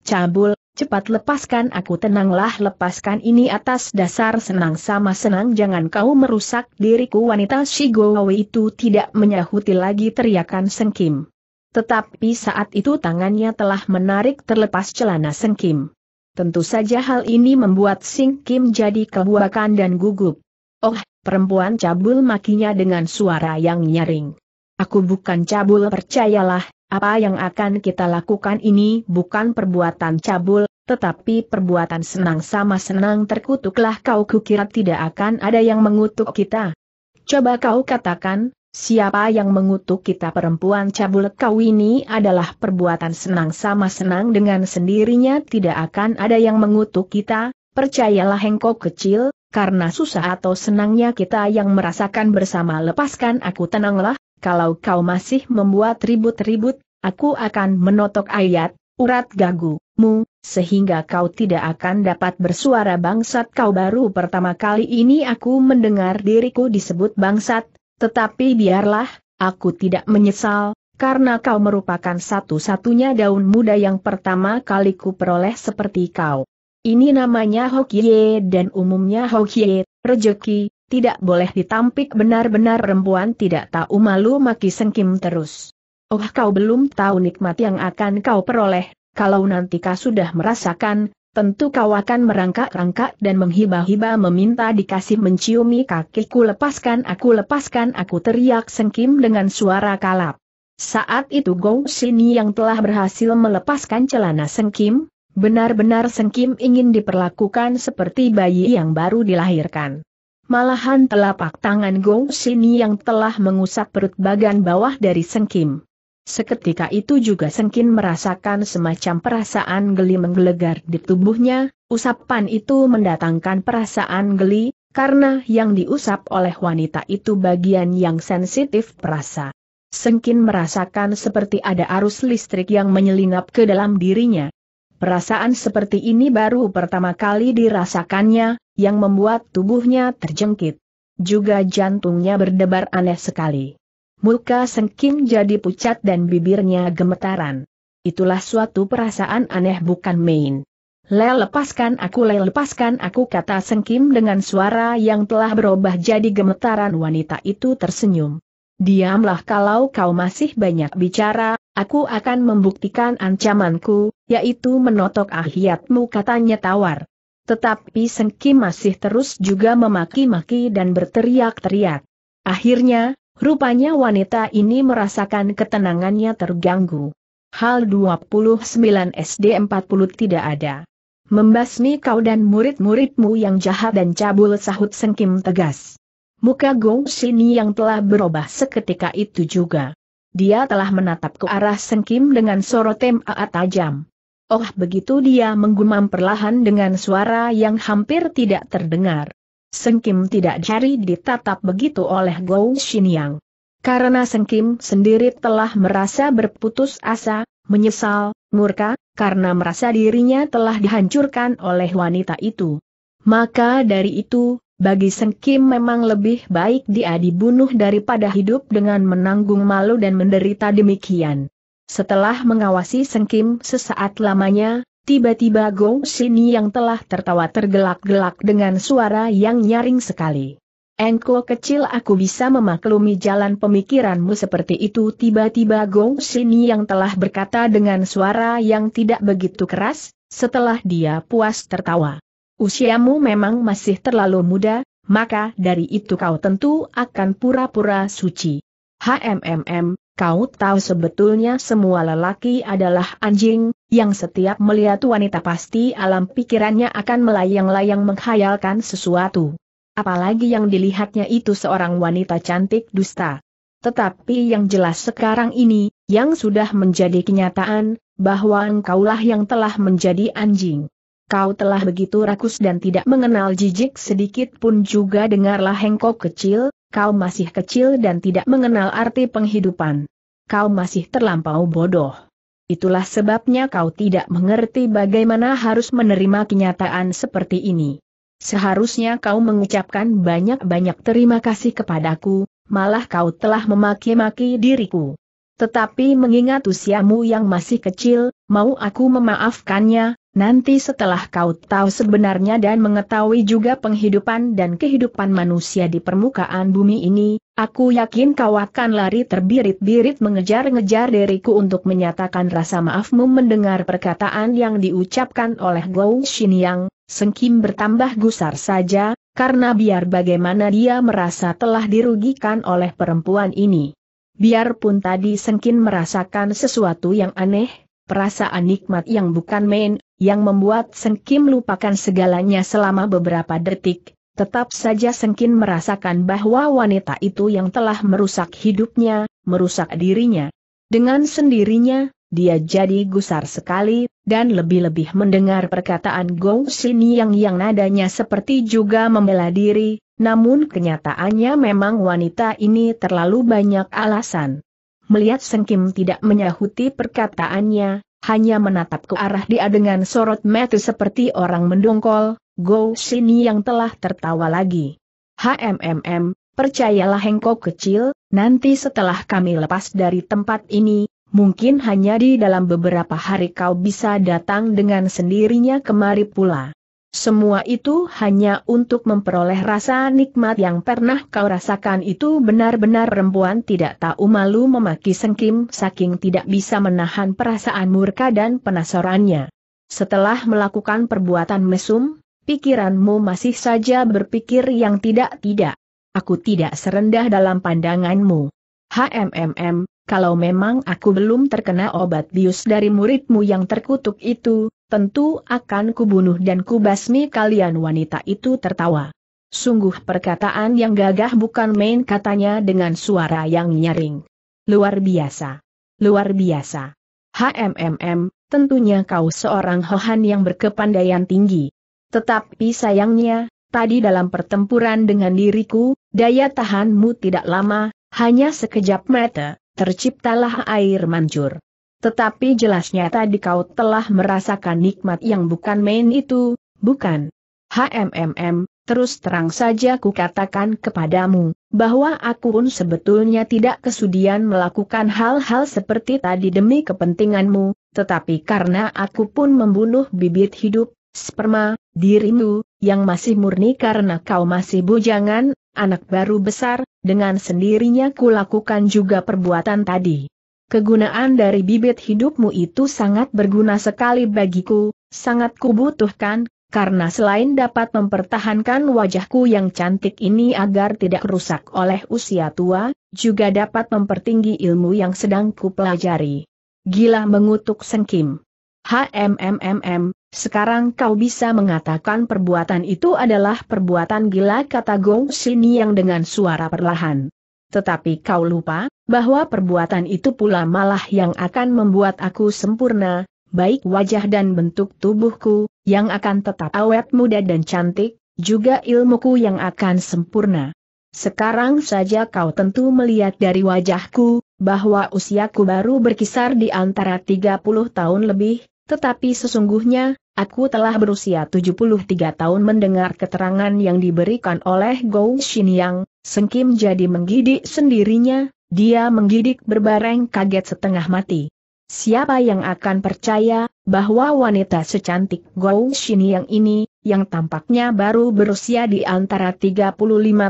cabul, cepat lepaskan aku tenanglah lepaskan ini atas dasar senang sama senang. Jangan kau merusak diriku. Wanita Shigowawi itu tidak menyahuti lagi teriakan Sengkim. Tetapi saat itu tangannya telah menarik terlepas celana Sengkim. Tentu saja hal ini membuat Sengkim jadi kebuakan dan gugup. Oh, Perempuan cabul makinya dengan suara yang nyaring. Aku bukan cabul percayalah, apa yang akan kita lakukan ini bukan perbuatan cabul, tetapi perbuatan senang sama senang terkutuklah kau kukira tidak akan ada yang mengutuk kita. Coba kau katakan, siapa yang mengutuk kita perempuan cabul kau ini adalah perbuatan senang sama senang dengan sendirinya tidak akan ada yang mengutuk kita, percayalah engkau kecil, karena susah atau senangnya kita yang merasakan bersama. Lepaskan aku tenanglah, kalau kau masih membuat ribut-ribut, aku akan menotok ayat, urat gagumu, sehingga kau tidak akan dapat bersuara. Bangsat kau baru pertama kali ini aku mendengar diriku disebut bangsat, tetapi biarlah, aku tidak menyesal, karena kau merupakan satu-satunya daun muda yang pertama kali ku peroleh seperti kau. Ini namanya Hokye dan umumnya Hokye, rejeki, tidak boleh ditampik benar-benar perempuan tidak tahu malu maki sengkim terus. Oh kau belum tahu nikmat yang akan kau peroleh, kalau nanti kau sudah merasakan, tentu kau akan merangkak-rangkak dan menghibah-hibah meminta dikasih menciumi kakiku lepaskan aku lepaskan aku teriak sengkim dengan suara kalap. Saat itu Gong Sini yang telah berhasil melepaskan celana sengkim, Benar-benar Sengkim ingin diperlakukan seperti bayi yang baru dilahirkan. Malahan telapak tangan Gong Sini yang telah mengusap perut bagian bawah dari Sengkim. Seketika itu juga Sengkim merasakan semacam perasaan geli menggelegar di tubuhnya, usapan itu mendatangkan perasaan geli, karena yang diusap oleh wanita itu bagian yang sensitif perasa. Sengkin merasakan seperti ada arus listrik yang menyelinap ke dalam dirinya. Perasaan seperti ini baru pertama kali dirasakannya, yang membuat tubuhnya terjengkit. Juga jantungnya berdebar aneh sekali. Muka Sengkim jadi pucat dan bibirnya gemetaran. Itulah suatu perasaan aneh bukan main. Le lepaskan aku le lepaskan aku kata Sengkim dengan suara yang telah berubah jadi gemetaran wanita itu tersenyum. Diamlah kalau kau masih banyak bicara, aku akan membuktikan ancamanku, yaitu menotok ahiatmu katanya tawar. Tetapi Sengkim masih terus juga memaki-maki dan berteriak-teriak. Akhirnya, rupanya wanita ini merasakan ketenangannya terganggu. Hal 29 SD 40 tidak ada membasmi kau dan murid-muridmu yang jahat dan cabul sahut Sengkim tegas. Muka Gong Sini yang telah berubah seketika itu juga. Dia telah menatap ke arah Sengkim dengan sorotem aat tajam. Oh begitu dia menggumam perlahan dengan suara yang hampir tidak terdengar. Sengkim tidak cari ditatap begitu oleh Gong Yang. Karena Sengkim sendiri telah merasa berputus asa, menyesal, murka, karena merasa dirinya telah dihancurkan oleh wanita itu. Maka dari itu, bagi Sengkim memang lebih baik dia dibunuh daripada hidup dengan menanggung malu dan menderita demikian. Setelah mengawasi Sengkim sesaat lamanya, tiba-tiba Gong Sini yang telah tertawa tergelak-gelak dengan suara yang nyaring sekali. Engko kecil aku bisa memaklumi jalan pemikiranmu seperti itu tiba-tiba Gong Sini yang telah berkata dengan suara yang tidak begitu keras, setelah dia puas tertawa. Usiamu memang masih terlalu muda, maka dari itu kau tentu akan pura-pura suci. HMMM, kau tahu sebetulnya semua lelaki adalah anjing, yang setiap melihat wanita pasti alam pikirannya akan melayang-layang menghayalkan sesuatu apalagi yang dilihatnya itu seorang wanita cantik dusta. Tetapi yang jelas sekarang ini, yang sudah menjadi kenyataan, bahwa engkaulah yang telah menjadi anjing. Kau telah begitu rakus dan tidak mengenal jijik sedikit pun juga dengarlah hengkok kecil, kau masih kecil dan tidak mengenal arti penghidupan. Kau masih terlampau bodoh. Itulah sebabnya kau tidak mengerti bagaimana harus menerima kenyataan seperti ini. Seharusnya kau mengucapkan banyak-banyak terima kasih kepadaku, malah kau telah memaki-maki diriku. Tetapi mengingat usiamu yang masih kecil, mau aku memaafkannya, nanti setelah kau tahu sebenarnya dan mengetahui juga penghidupan dan kehidupan manusia di permukaan bumi ini, aku yakin kau akan lari terbirit-birit mengejar-ngejar diriku untuk menyatakan rasa maafmu mendengar perkataan yang diucapkan oleh Gou Xinyang, Sengkim bertambah gusar saja, karena biar bagaimana dia merasa telah dirugikan oleh perempuan ini. Biarpun tadi Sengkin merasakan sesuatu yang aneh, perasaan nikmat yang bukan main, yang membuat Sengkim lupakan segalanya selama beberapa detik, tetap saja Sengkin merasakan bahwa wanita itu yang telah merusak hidupnya, merusak dirinya. Dengan sendirinya, dia jadi gusar sekali, dan lebih-lebih mendengar perkataan Gong Sin yang yang nadanya seperti juga membela diri, namun kenyataannya memang wanita ini terlalu banyak alasan. Melihat Sengkim tidak menyahuti perkataannya, hanya menatap ke arah dia dengan sorot mata seperti orang mendongkol, Go Sini yang telah tertawa lagi. HMMM, percayalah hengkok kecil, nanti setelah kami lepas dari tempat ini, mungkin hanya di dalam beberapa hari kau bisa datang dengan sendirinya kemari pula. Semua itu hanya untuk memperoleh rasa nikmat yang pernah kau rasakan itu benar-benar perempuan tidak tahu malu memaki sengkim saking tidak bisa menahan perasaan murka dan penasarannya. Setelah melakukan perbuatan mesum, pikiranmu masih saja berpikir yang tidak-tidak. Aku tidak serendah dalam pandanganmu. HMMM, kalau memang aku belum terkena obat bius dari muridmu yang terkutuk itu, tentu akan kubunuh dan kubasmi kalian wanita itu tertawa. Sungguh perkataan yang gagah bukan main katanya dengan suara yang nyaring. Luar biasa. Luar biasa. HMMM, tentunya kau seorang hohan yang berkepandaian tinggi. Tetapi sayangnya, tadi dalam pertempuran dengan diriku, daya tahanmu tidak lama, hanya sekejap mata, terciptalah air mancur. Tetapi jelasnya tadi kau telah merasakan nikmat yang bukan main itu, bukan? HMMM, terus terang saja ku katakan kepadamu, bahwa aku pun sebetulnya tidak kesudian melakukan hal-hal seperti tadi demi kepentinganmu, tetapi karena aku pun membunuh bibit hidup, sperma, dirimu, yang masih murni karena kau masih bujangan, anak baru besar, dengan sendirinya kulakukan juga perbuatan tadi. Kegunaan dari bibit hidupmu itu sangat berguna sekali bagiku, sangat kubutuhkan, karena selain dapat mempertahankan wajahku yang cantik ini agar tidak rusak oleh usia tua, juga dapat mempertinggi ilmu yang sedang kupelajari. Gila mengutuk Sengkim. HMMMM, sekarang kau bisa mengatakan perbuatan itu adalah perbuatan gila kata Gong Sini yang dengan suara perlahan. Tetapi kau lupa, bahwa perbuatan itu pula malah yang akan membuat aku sempurna, baik wajah dan bentuk tubuhku, yang akan tetap awet muda dan cantik, juga ilmuku yang akan sempurna. Sekarang saja kau tentu melihat dari wajahku, bahwa usiaku baru berkisar di antara 30 tahun lebih, tetapi sesungguhnya, aku telah berusia 73 tahun mendengar keterangan yang diberikan oleh Gou Xinyang, Sengkim jadi menggidik sendirinya, dia menggidik berbareng kaget setengah mati. Siapa yang akan percaya, bahwa wanita secantik Gou yang ini, yang tampaknya baru berusia di antara 35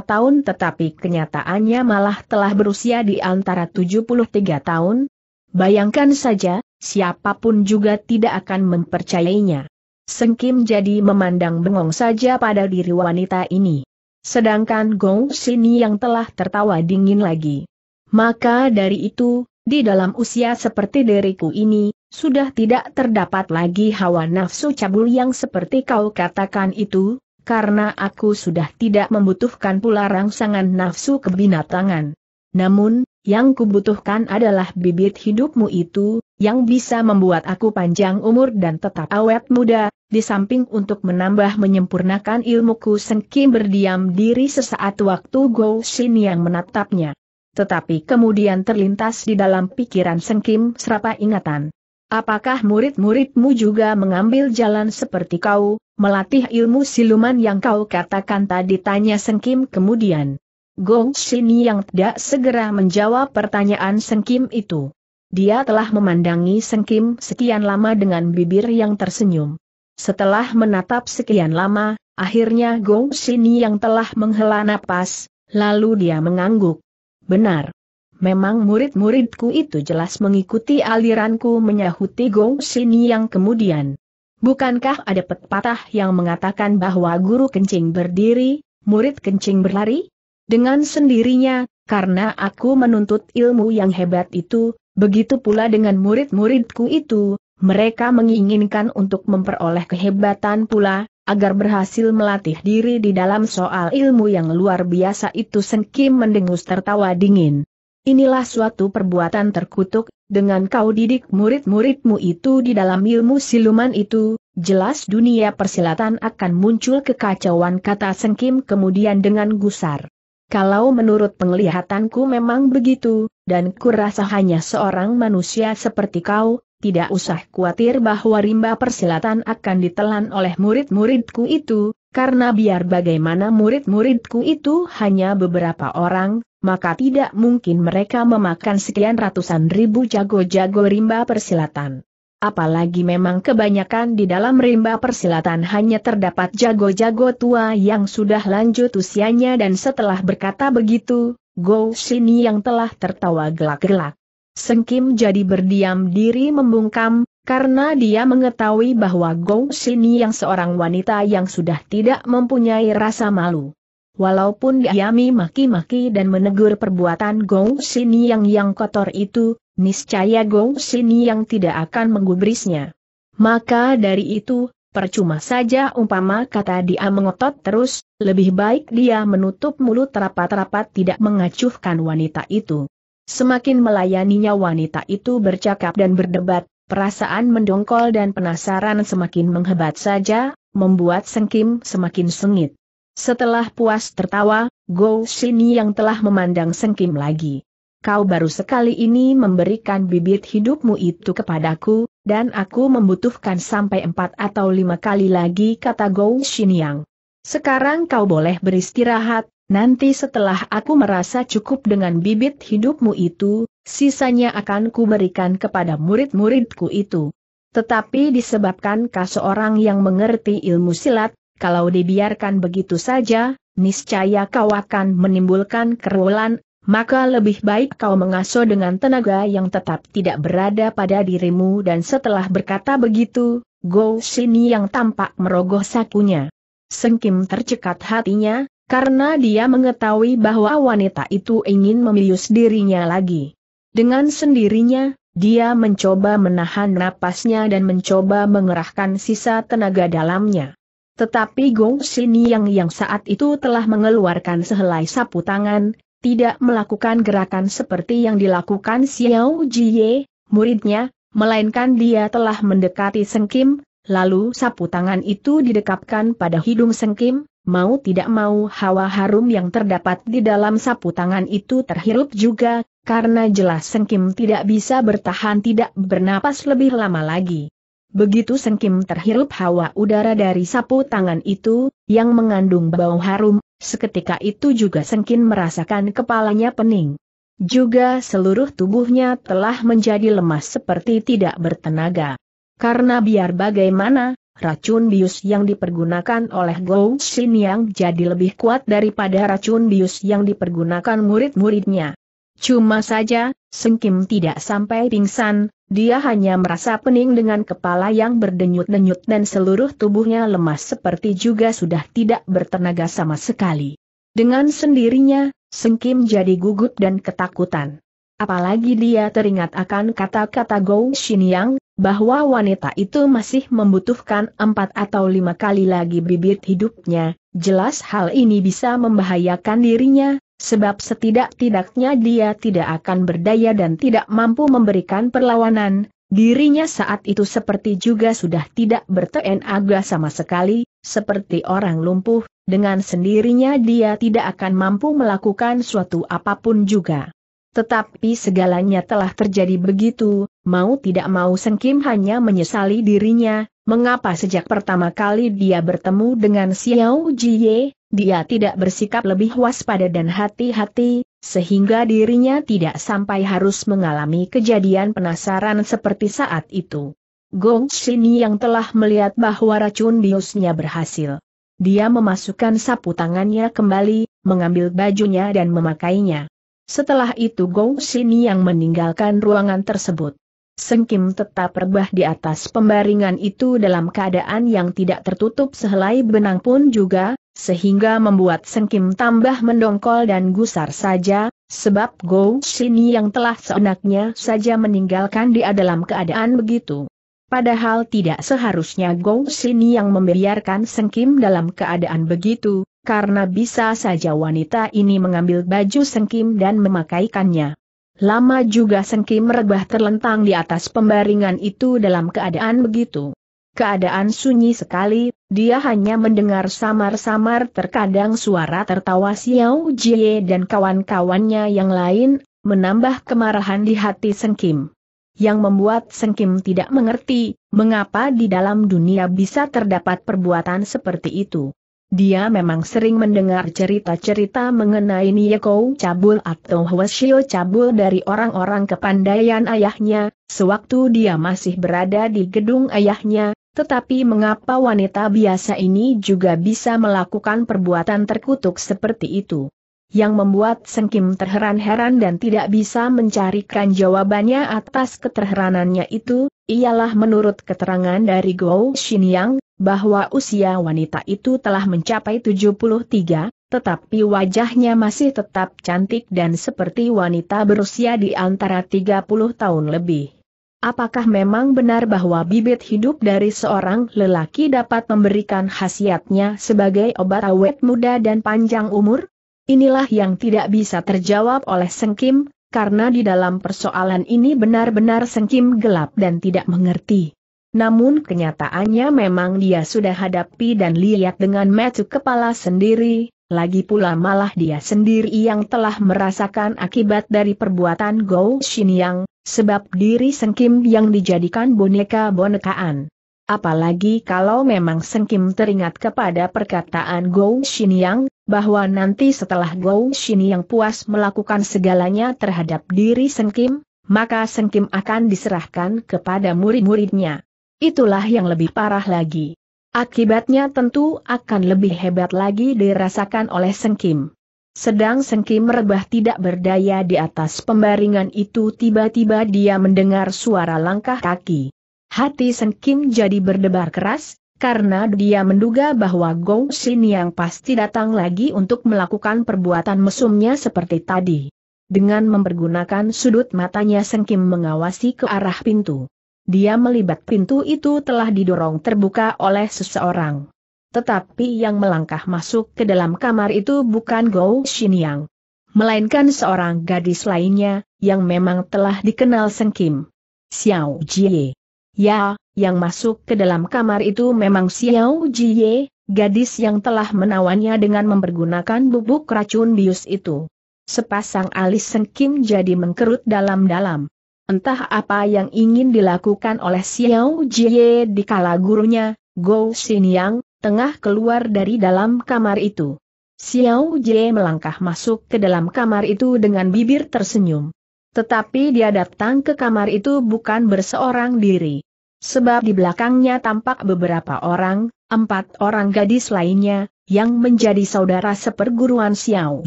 tahun tetapi kenyataannya malah telah berusia di antara 73 tahun? Bayangkan saja, siapa pun juga tidak akan mempercayainya. Sengkim jadi memandang bengong saja pada diri wanita ini. Sedangkan Gong Sini yang telah tertawa dingin lagi. Maka dari itu, di dalam usia seperti diriku ini, sudah tidak terdapat lagi hawa nafsu cabul yang seperti kau katakan itu, karena aku sudah tidak membutuhkan pula rangsangan nafsu kebinatangan. Namun, yang kubutuhkan adalah bibit hidupmu itu, yang bisa membuat aku panjang umur dan tetap awet muda, di samping untuk menambah menyempurnakan ilmuku sengkim berdiam diri sesaat waktu Go Shin yang menatapnya tetapi kemudian terlintas di dalam pikiran Sengkim serapa ingatan. Apakah murid-muridmu juga mengambil jalan seperti kau, melatih ilmu siluman yang kau katakan tadi tanya Sengkim kemudian. Gong Shini yang tidak segera menjawab pertanyaan Sengkim itu. Dia telah memandangi Sengkim sekian lama dengan bibir yang tersenyum. Setelah menatap sekian lama, akhirnya Gong Shini yang telah menghela napas, lalu dia mengangguk. Benar. Memang murid-muridku itu jelas mengikuti aliranku menyahuti Gong Sini yang kemudian. Bukankah ada pepatah yang mengatakan bahwa guru kencing berdiri, murid kencing berlari? Dengan sendirinya, karena aku menuntut ilmu yang hebat itu, begitu pula dengan murid-muridku itu, mereka menginginkan untuk memperoleh kehebatan pula, agar berhasil melatih diri di dalam soal ilmu yang luar biasa itu Sengkim mendengus tertawa dingin. Inilah suatu perbuatan terkutuk, dengan kau didik murid-muridmu itu di dalam ilmu siluman itu, jelas dunia persilatan akan muncul kekacauan kata Sengkim kemudian dengan gusar. Kalau menurut penglihatanku memang begitu, dan kurasa hanya seorang manusia seperti kau, tidak usah khawatir bahwa rimba persilatan akan ditelan oleh murid-muridku itu, karena biar bagaimana murid-muridku itu hanya beberapa orang, maka tidak mungkin mereka memakan sekian ratusan ribu jago-jago rimba persilatan. Apalagi memang kebanyakan di dalam rimba persilatan hanya terdapat jago-jago tua yang sudah lanjut usianya dan setelah berkata begitu, Go Sini yang telah tertawa gelak-gelak. Sengkim jadi berdiam diri membungkam, karena dia mengetahui bahwa Gong Sini yang seorang wanita yang sudah tidak mempunyai rasa malu. Walaupun Yami maki-maki dan menegur perbuatan Gong Sini yang yang kotor itu, niscaya Gong Sini yang tidak akan menggubrisnya. Maka dari itu, percuma saja umpama kata dia mengotot terus, lebih baik dia menutup mulut rapat-rapat tidak mengacuhkan wanita itu. Semakin melayaninya wanita itu bercakap dan berdebat, perasaan mendongkol dan penasaran semakin menghebat saja, membuat Sengkim semakin sengit. Setelah puas tertawa, Go Shini yang telah memandang Sengkim lagi. Kau baru sekali ini memberikan bibit hidupmu itu kepadaku, dan aku membutuhkan sampai empat atau lima kali lagi kata Go Yang. Sekarang kau boleh beristirahat, Nanti setelah aku merasa cukup dengan bibit hidupmu itu, sisanya akan kuberikan kepada murid-muridku itu. Tetapi disebabkan kau seorang yang mengerti ilmu silat, kalau dibiarkan begitu saja, niscaya kau akan menimbulkan kerulan, maka lebih baik kau mengasuh dengan tenaga yang tetap tidak berada pada dirimu dan setelah berkata begitu, Go Sini yang tampak merogoh sakunya. Sengkim tercekat hatinya, karena dia mengetahui bahwa wanita itu ingin membius dirinya lagi. Dengan sendirinya, dia mencoba menahan napasnya dan mencoba mengerahkan sisa tenaga dalamnya. Tetapi Gong Sini yang saat itu telah mengeluarkan sehelai sapu tangan, tidak melakukan gerakan seperti yang dilakukan Xiao Jie, muridnya, melainkan dia telah mendekati Sengkim, lalu sapu tangan itu didekapkan pada hidung Sengkim, mau tidak mau hawa harum yang terdapat di dalam sapu tangan itu terhirup juga, karena jelas Sengkim tidak bisa bertahan tidak bernapas lebih lama lagi. Begitu Sengkim terhirup hawa udara dari sapu tangan itu, yang mengandung bau harum, seketika itu juga Sengkim merasakan kepalanya pening. Juga seluruh tubuhnya telah menjadi lemas seperti tidak bertenaga. Karena biar bagaimana, racun bius yang dipergunakan oleh Gou Xin yang jadi lebih kuat daripada racun bius yang dipergunakan murid-muridnya. Cuma saja, Sengkim tidak sampai pingsan, dia hanya merasa pening dengan kepala yang berdenyut-denyut dan seluruh tubuhnya lemas seperti juga sudah tidak bertenaga sama sekali. Dengan sendirinya, Sengkim jadi gugup dan ketakutan. Apalagi dia teringat akan kata-kata Gou Yang, bahwa wanita itu masih membutuhkan empat atau lima kali lagi bibit hidupnya, jelas hal ini bisa membahayakan dirinya, sebab setidak-tidaknya dia tidak akan berdaya dan tidak mampu memberikan perlawanan, dirinya saat itu seperti juga sudah tidak bertenaga sama sekali, seperti orang lumpuh, dengan sendirinya dia tidak akan mampu melakukan suatu apa pun juga. Tetapi segalanya telah terjadi begitu, mau tidak mau Sengkim hanya menyesali dirinya, mengapa sejak pertama kali dia bertemu dengan Xiao Jie, dia tidak bersikap lebih waspada dan hati-hati, sehingga dirinya tidak sampai harus mengalami kejadian penasaran seperti saat itu. Gong Shini yang telah melihat bahwa racun biusnya berhasil. Dia memasukkan sapu tangannya kembali, mengambil bajunya dan memakainya. Setelah itu Gong Sini yang meninggalkan ruangan tersebut. Sengkim tetap rebah di atas pembaringan itu dalam keadaan yang tidak tertutup sehelai benang pun juga, sehingga membuat Sengkim tambah mendongkol dan gusar saja, sebab Gong Sini yang telah seenaknya saja meninggalkan dia dalam keadaan begitu. Padahal tidak seharusnya Gong Sini yang membiarkan Sengkim dalam keadaan begitu, karena bisa saja wanita ini mengambil baju Sengkim dan memakaikannya. Lama juga Sengkim rebah terlentang di atas pembaringan itu dalam keadaan begitu. Keadaan sunyi sekali, dia hanya mendengar samar-samar terkadang suara tertawa Xiao Jie dan kawan-kawannya yang lain, menambah kemarahan di hati Sengkim. Yang membuat Sengkim tidak mengerti, mengapa di dalam dunia bisa terdapat perbuatan seperti itu. Dia memang sering mendengar cerita-cerita mengenai Nieko Cabul atau Hwasyo Cabul dari orang-orang kepandaian ayahnya, sewaktu dia masih berada di gedung ayahnya, tetapi mengapa wanita biasa ini juga bisa melakukan perbuatan terkutuk seperti itu? Yang membuat Sengkim terheran-heran dan tidak bisa mencarikan jawabannya atas keterheranannya itu, ialah menurut keterangan dari Gou Xinyang, bahwa usia wanita itu telah mencapai 73, tetapi wajahnya masih tetap cantik dan seperti wanita berusia di antara 30 tahun lebih. Apakah memang benar bahwa bibit hidup dari seorang lelaki dapat memberikan khasiatnya sebagai obat awet muda dan panjang umur? Inilah yang tidak bisa terjawab oleh Sengkim, karena di dalam persoalan ini benar-benar Sengkim gelap dan tidak mengerti. Namun kenyataannya memang dia sudah hadapi dan lihat dengan mata kepala sendiri, lagi pula malah dia sendiri yang telah merasakan akibat dari perbuatan Gou Xinyang, sebab diri Sengkim yang dijadikan boneka-bonekaan. Apalagi kalau memang Sengkim teringat kepada perkataan Gou Xinyang, bahwa nanti setelah Gou Shin yang puas melakukan segalanya terhadap diri Sengkim, maka Sengkim akan diserahkan kepada murid-muridnya. Itulah yang lebih parah lagi. Akibatnya tentu akan lebih hebat lagi dirasakan oleh Sengkim. Sedang Sengkim merebah tidak berdaya di atas pembaringan itu tiba-tiba dia mendengar suara langkah kaki. Hati Sengkim jadi berdebar keras, karena dia menduga bahwa Gong Xin yang pasti datang lagi untuk melakukan perbuatan mesumnya seperti tadi. Dengan mempergunakan sudut matanya Sengkim mengawasi ke arah pintu. Dia melibat pintu itu telah didorong terbuka oleh seseorang. Tetapi yang melangkah masuk ke dalam kamar itu bukan Gou Yang, melainkan seorang gadis lainnya, yang memang telah dikenal Sengkim. Xiao Jie. Ya, yang masuk ke dalam kamar itu memang Xiao Jie, gadis yang telah menawannya dengan mempergunakan bubuk racun bius itu. Sepasang alis Sengkim jadi mengkerut dalam-dalam. Entah apa yang ingin dilakukan oleh Xiao Jie di kala gurunya, Go Xin Yang, tengah keluar dari dalam kamar itu. Xiao Jie melangkah masuk ke dalam kamar itu dengan bibir tersenyum. Tetapi dia datang ke kamar itu bukan berseorang diri. Sebab di belakangnya tampak beberapa orang, empat orang gadis lainnya, yang menjadi saudara seperguruan Xiao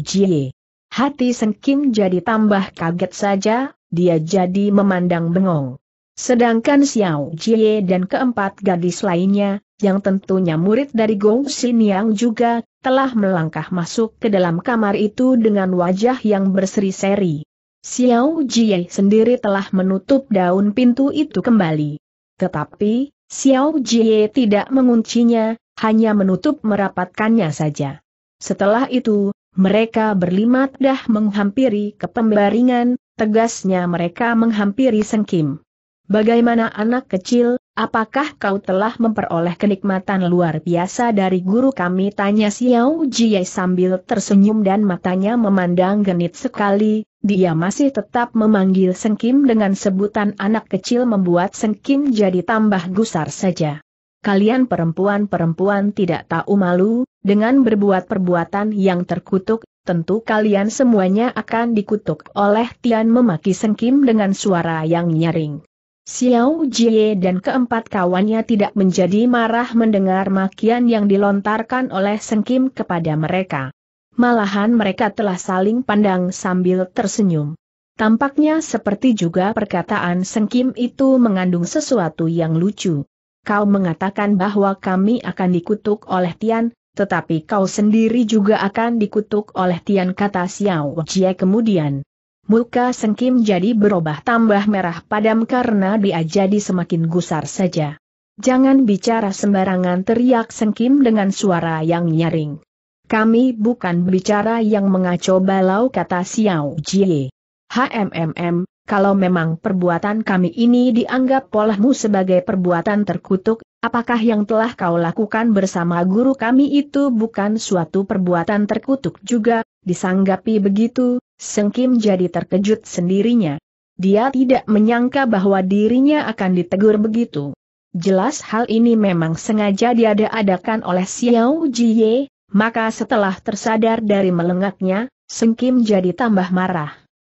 Jie. Hati Sengkim jadi tambah kaget saja, dia jadi memandang bengong. Sedangkan Xiao Jie dan keempat gadis lainnya, yang tentunya murid dari Gong Xin yang juga, telah melangkah masuk ke dalam kamar itu dengan wajah yang berseri-seri. Xiao Jie sendiri telah menutup daun pintu itu kembali. Tetapi, Xiao Jie tidak menguncinya, hanya menutup merapatkannya saja. Setelah itu, mereka berlima dah menghampiri ke pembaringan, tegasnya mereka menghampiri Sengkim. Bagaimana anak kecil, apakah kau telah memperoleh kenikmatan luar biasa dari guru kami? Tanya Xiao Jie sambil tersenyum dan matanya memandang genit sekali, dia masih tetap memanggil Sengkim dengan sebutan anak kecil membuat Sengkim jadi tambah gusar saja. Kalian perempuan-perempuan tidak tahu malu, dengan berbuat perbuatan yang terkutuk, tentu kalian semuanya akan dikutuk oleh Tian memaki Sengkim dengan suara yang nyaring. Xiao Jie dan keempat kawannya tidak menjadi marah mendengar makian yang dilontarkan oleh Sengkim kepada mereka. Malahan mereka telah saling pandang sambil tersenyum. Tampaknya seperti juga perkataan Sengkim itu mengandung sesuatu yang lucu. Kau mengatakan bahwa kami akan dikutuk oleh Tian, tetapi kau sendiri juga akan dikutuk oleh Tian kata Xiao Jie kemudian. Muka Sengkim jadi berubah tambah merah padam karena dia jadi semakin gusar saja. Jangan bicara sembarangan teriak Sengkim dengan suara yang nyaring. Kami bukan bicara yang mengaco balau kata Xiao Jie. HMMM, kalau memang perbuatan kami ini dianggap olehmu sebagai perbuatan terkutuk, apakah yang telah kau lakukan bersama guru kami itu bukan suatu perbuatan terkutuk juga, disanggapi begitu, Sengkim jadi terkejut sendirinya. Dia tidak menyangka bahwa dirinya akan ditegur begitu. Jelas hal ini memang sengaja diada-adakan oleh Xiao Jie, maka setelah tersadar dari melengaknya, Sengkim jadi tambah marah.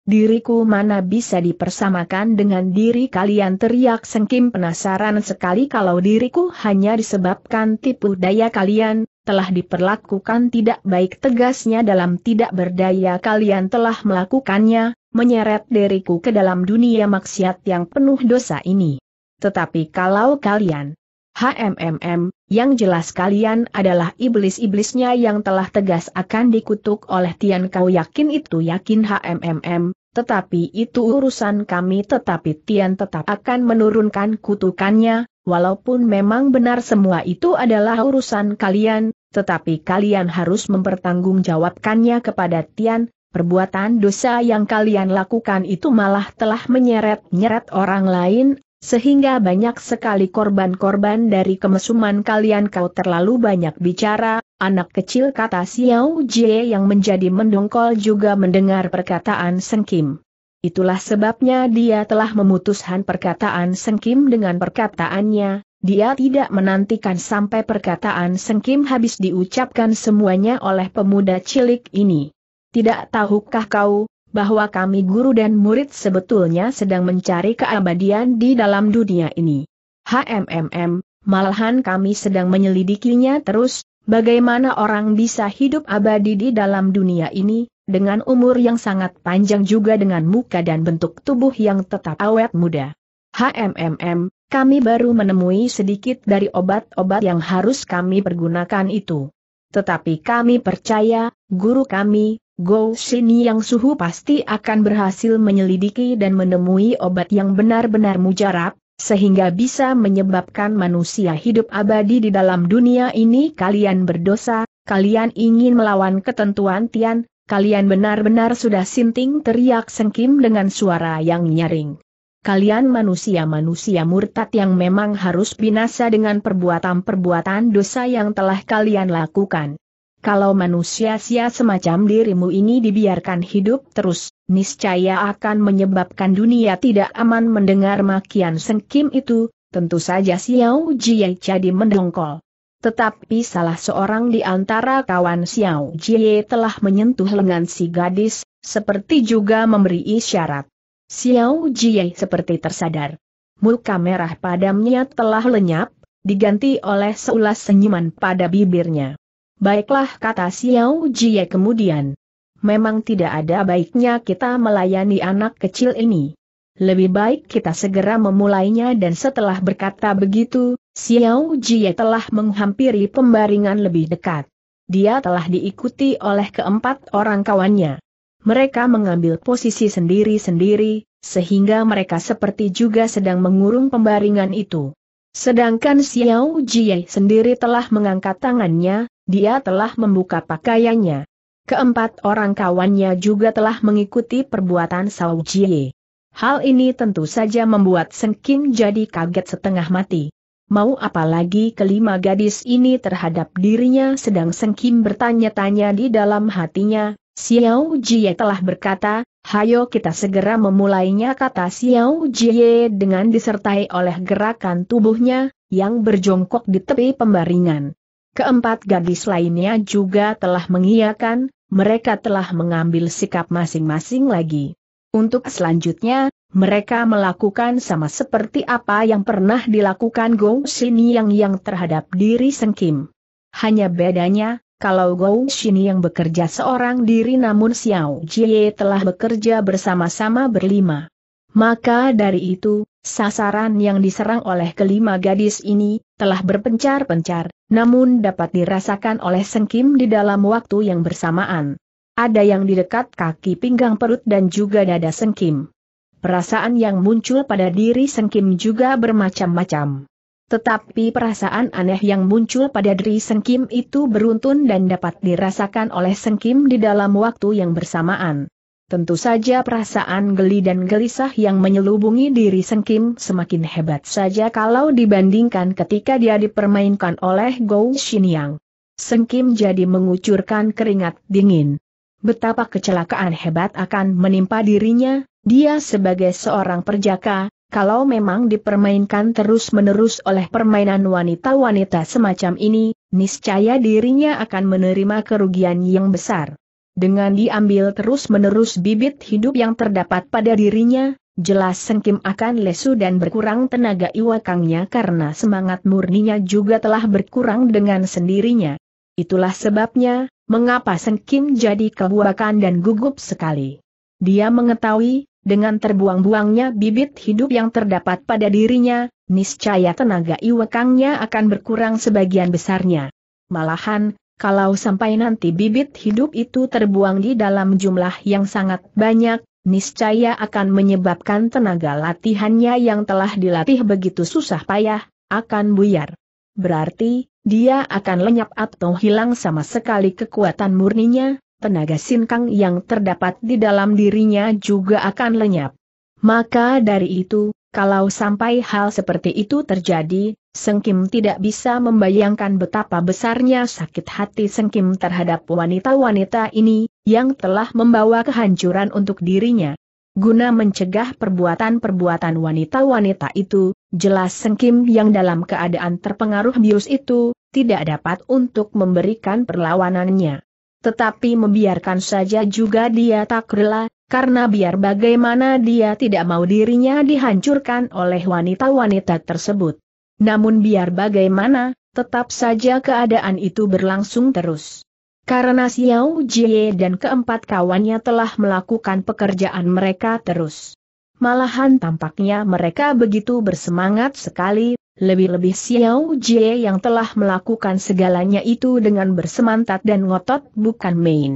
Diriku mana bisa dipersamakan dengan diri kalian teriak Sengkim penasaran sekali kalau diriku hanya disebabkan tipu daya kalian, telah diperlakukan tidak baik tegasnya dalam tidak berdaya kalian telah melakukannya, menyeret diriku ke dalam dunia maksiat yang penuh dosa ini. Tetapi kalau kalian HMMM, yang jelas kalian adalah iblis-iblisnya yang telah tegas akan dikutuk oleh Tian kau yakin itu yakin HMMM, tetapi itu urusan kami tetapi Tian tetap akan menurunkan kutukannya, walaupun memang benar semua itu adalah urusan kalian, tetapi kalian harus mempertanggungjawabkannya kepada Tian, perbuatan dosa yang kalian lakukan itu malah telah menyeret-nyeret orang lain, sehingga banyak sekali korban-korban dari kemesuman kalian. Kau terlalu banyak bicara, anak kecil kata Xiao Jie yang menjadi mendongkol juga mendengar perkataan Sengkim. Itulah sebabnya dia telah memutuskan perkataan Sengkim dengan perkataannya, dia tidak menantikan sampai perkataan Sengkim habis diucapkan semuanya oleh pemuda cilik ini. Tidak tahukah kau, bahwa kami guru dan murid sebetulnya sedang mencari keabadian di dalam dunia ini. HMMM, malahan kami sedang menyelidikinya terus, bagaimana orang bisa hidup abadi di dalam dunia ini, dengan umur yang sangat panjang juga dengan muka dan bentuk tubuh yang tetap awet muda. HMMM, kami baru menemui sedikit dari obat-obat yang harus kami pergunakan itu. Tetapi kami percaya, guru kami, Go Shin Yang Suhu pasti akan berhasil menyelidiki dan menemui obat yang benar-benar mujarab, sehingga bisa menyebabkan manusia hidup abadi di dalam dunia ini kalian berdosa, kalian ingin melawan ketentuan Tian, kalian benar-benar sudah sinting teriak sengkim dengan suara yang nyaring. Kalian manusia-manusia murtad yang memang harus binasa dengan perbuatan-perbuatan dosa yang telah kalian lakukan. Kalau manusia sia semacam dirimu ini dibiarkan hidup terus, niscaya akan menyebabkan dunia tidak aman mendengar makian sengkim itu, tentu saja Xiao Jie jadi mendongkol. Tetapi salah seorang di antara kawan Xiao Jie telah menyentuh lengan si gadis, seperti juga memberi isyarat. Xiao Jie seperti tersadar. Muka merah padamnya telah lenyap, diganti oleh seulas senyuman pada bibirnya. Baiklah kata Xiao Jie kemudian. Memang tidak ada baiknya kita melayani anak kecil ini. Lebih baik kita segera memulainya dan setelah berkata begitu, Xiao Jie telah menghampiri pembaringan lebih dekat. Dia telah diikuti oleh keempat orang kawannya. Mereka mengambil posisi sendiri-sendiri, sehingga mereka seperti juga sedang mengurung pembaringan itu. Sedangkan Xiao Jie sendiri telah mengangkat tangannya, dia telah membuka pakaiannya. Keempat orang kawannya juga telah mengikuti perbuatan Sao Jie. Hal ini tentu saja membuat Sengkim jadi kaget setengah mati. Mau apa lagi kelima gadis ini terhadap dirinya sedang Sengkim bertanya-tanya di dalam hatinya, Xiao Jie telah berkata, hayo kita segera memulainya kata Xiao Jie dengan disertai oleh gerakan tubuhnya, yang berjongkok di tepi pembaringan. Keempat gadis lainnya juga telah mengiyakan, mereka telah mengambil sikap masing-masing lagi. Untuk selanjutnya, mereka melakukan sama seperti apa yang pernah dilakukan Gong Xin Yang yang terhadap diri Sengkim. Hanya bedanya, kalau Gong Xin yang bekerja seorang diri namun Xiao Jie telah bekerja bersama-sama berlima. Maka dari itu, sasaran yang diserang oleh kelima gadis ini, telah berpencar-pencar, namun dapat dirasakan oleh Sengkim di dalam waktu yang bersamaan. Ada yang di dekat kaki pinggang perut dan juga dada Sengkim. Perasaan yang muncul pada diri Sengkim juga bermacam-macam. Tetapi perasaan aneh yang muncul pada diri Sengkim itu beruntun dan dapat dirasakan oleh Sengkim di dalam waktu yang bersamaan. Tentu saja perasaan geli dan gelisah yang menyelubungi diri Sengkim semakin hebat saja kalau dibandingkan ketika dia dipermainkan oleh Gou Xinyang. Sengkim jadi mengucurkan keringat dingin. Betapa kecelakaan hebat akan menimpa dirinya, dia sebagai seorang perjaka, kalau memang dipermainkan terus-menerus oleh permainan wanita-wanita semacam ini, niscaya dirinya akan menerima kerugian yang besar. Dengan diambil terus-menerus bibit hidup yang terdapat pada dirinya, jelas Sengkim akan lesu dan berkurang tenaga iwakangnya karena semangat murninya juga telah berkurang dengan sendirinya. Itulah sebabnya, mengapa Sengkim jadi kebuakan dan gugup sekali. Dia mengetahui, dengan terbuang-buangnya bibit hidup yang terdapat pada dirinya, niscaya tenaga iwakangnya akan berkurang sebagian besarnya. Malahan, kalau sampai nanti bibit hidup itu terbuang di dalam jumlah yang sangat banyak, niscaya akan menyebabkan tenaga latihannya yang telah dilatih begitu susah payah, akan buyar. Berarti, dia akan lenyap atau hilang sama sekali kekuatan murninya, tenaga sinkang yang terdapat di dalam dirinya juga akan lenyap. Maka dari itu, kalau sampai hal seperti itu terjadi, Sengkim tidak bisa membayangkan betapa besarnya sakit hati Sengkim terhadap wanita-wanita ini, yang telah membawa kehancuran untuk dirinya. guna mencegah perbuatan-perbuatan wanita-wanita itu, jelas Sengkim yang dalam keadaan terpengaruh bius itu, tidak dapat untuk memberikan perlawanannya. Tetapi membiarkan saja juga dia tak rela, karena biar bagaimana dia tidak mau dirinya dihancurkan oleh wanita-wanita tersebut. Namun biar bagaimana, tetap saja keadaan itu berlangsung terus. Karena Xiao Jie dan keempat kawannya telah melakukan pekerjaan mereka terus. Malahan tampaknya mereka begitu bersemangat sekali, lebih-lebih Xiao Jie yang telah melakukan segalanya itu dengan bersemantat dan ngotot bukan main.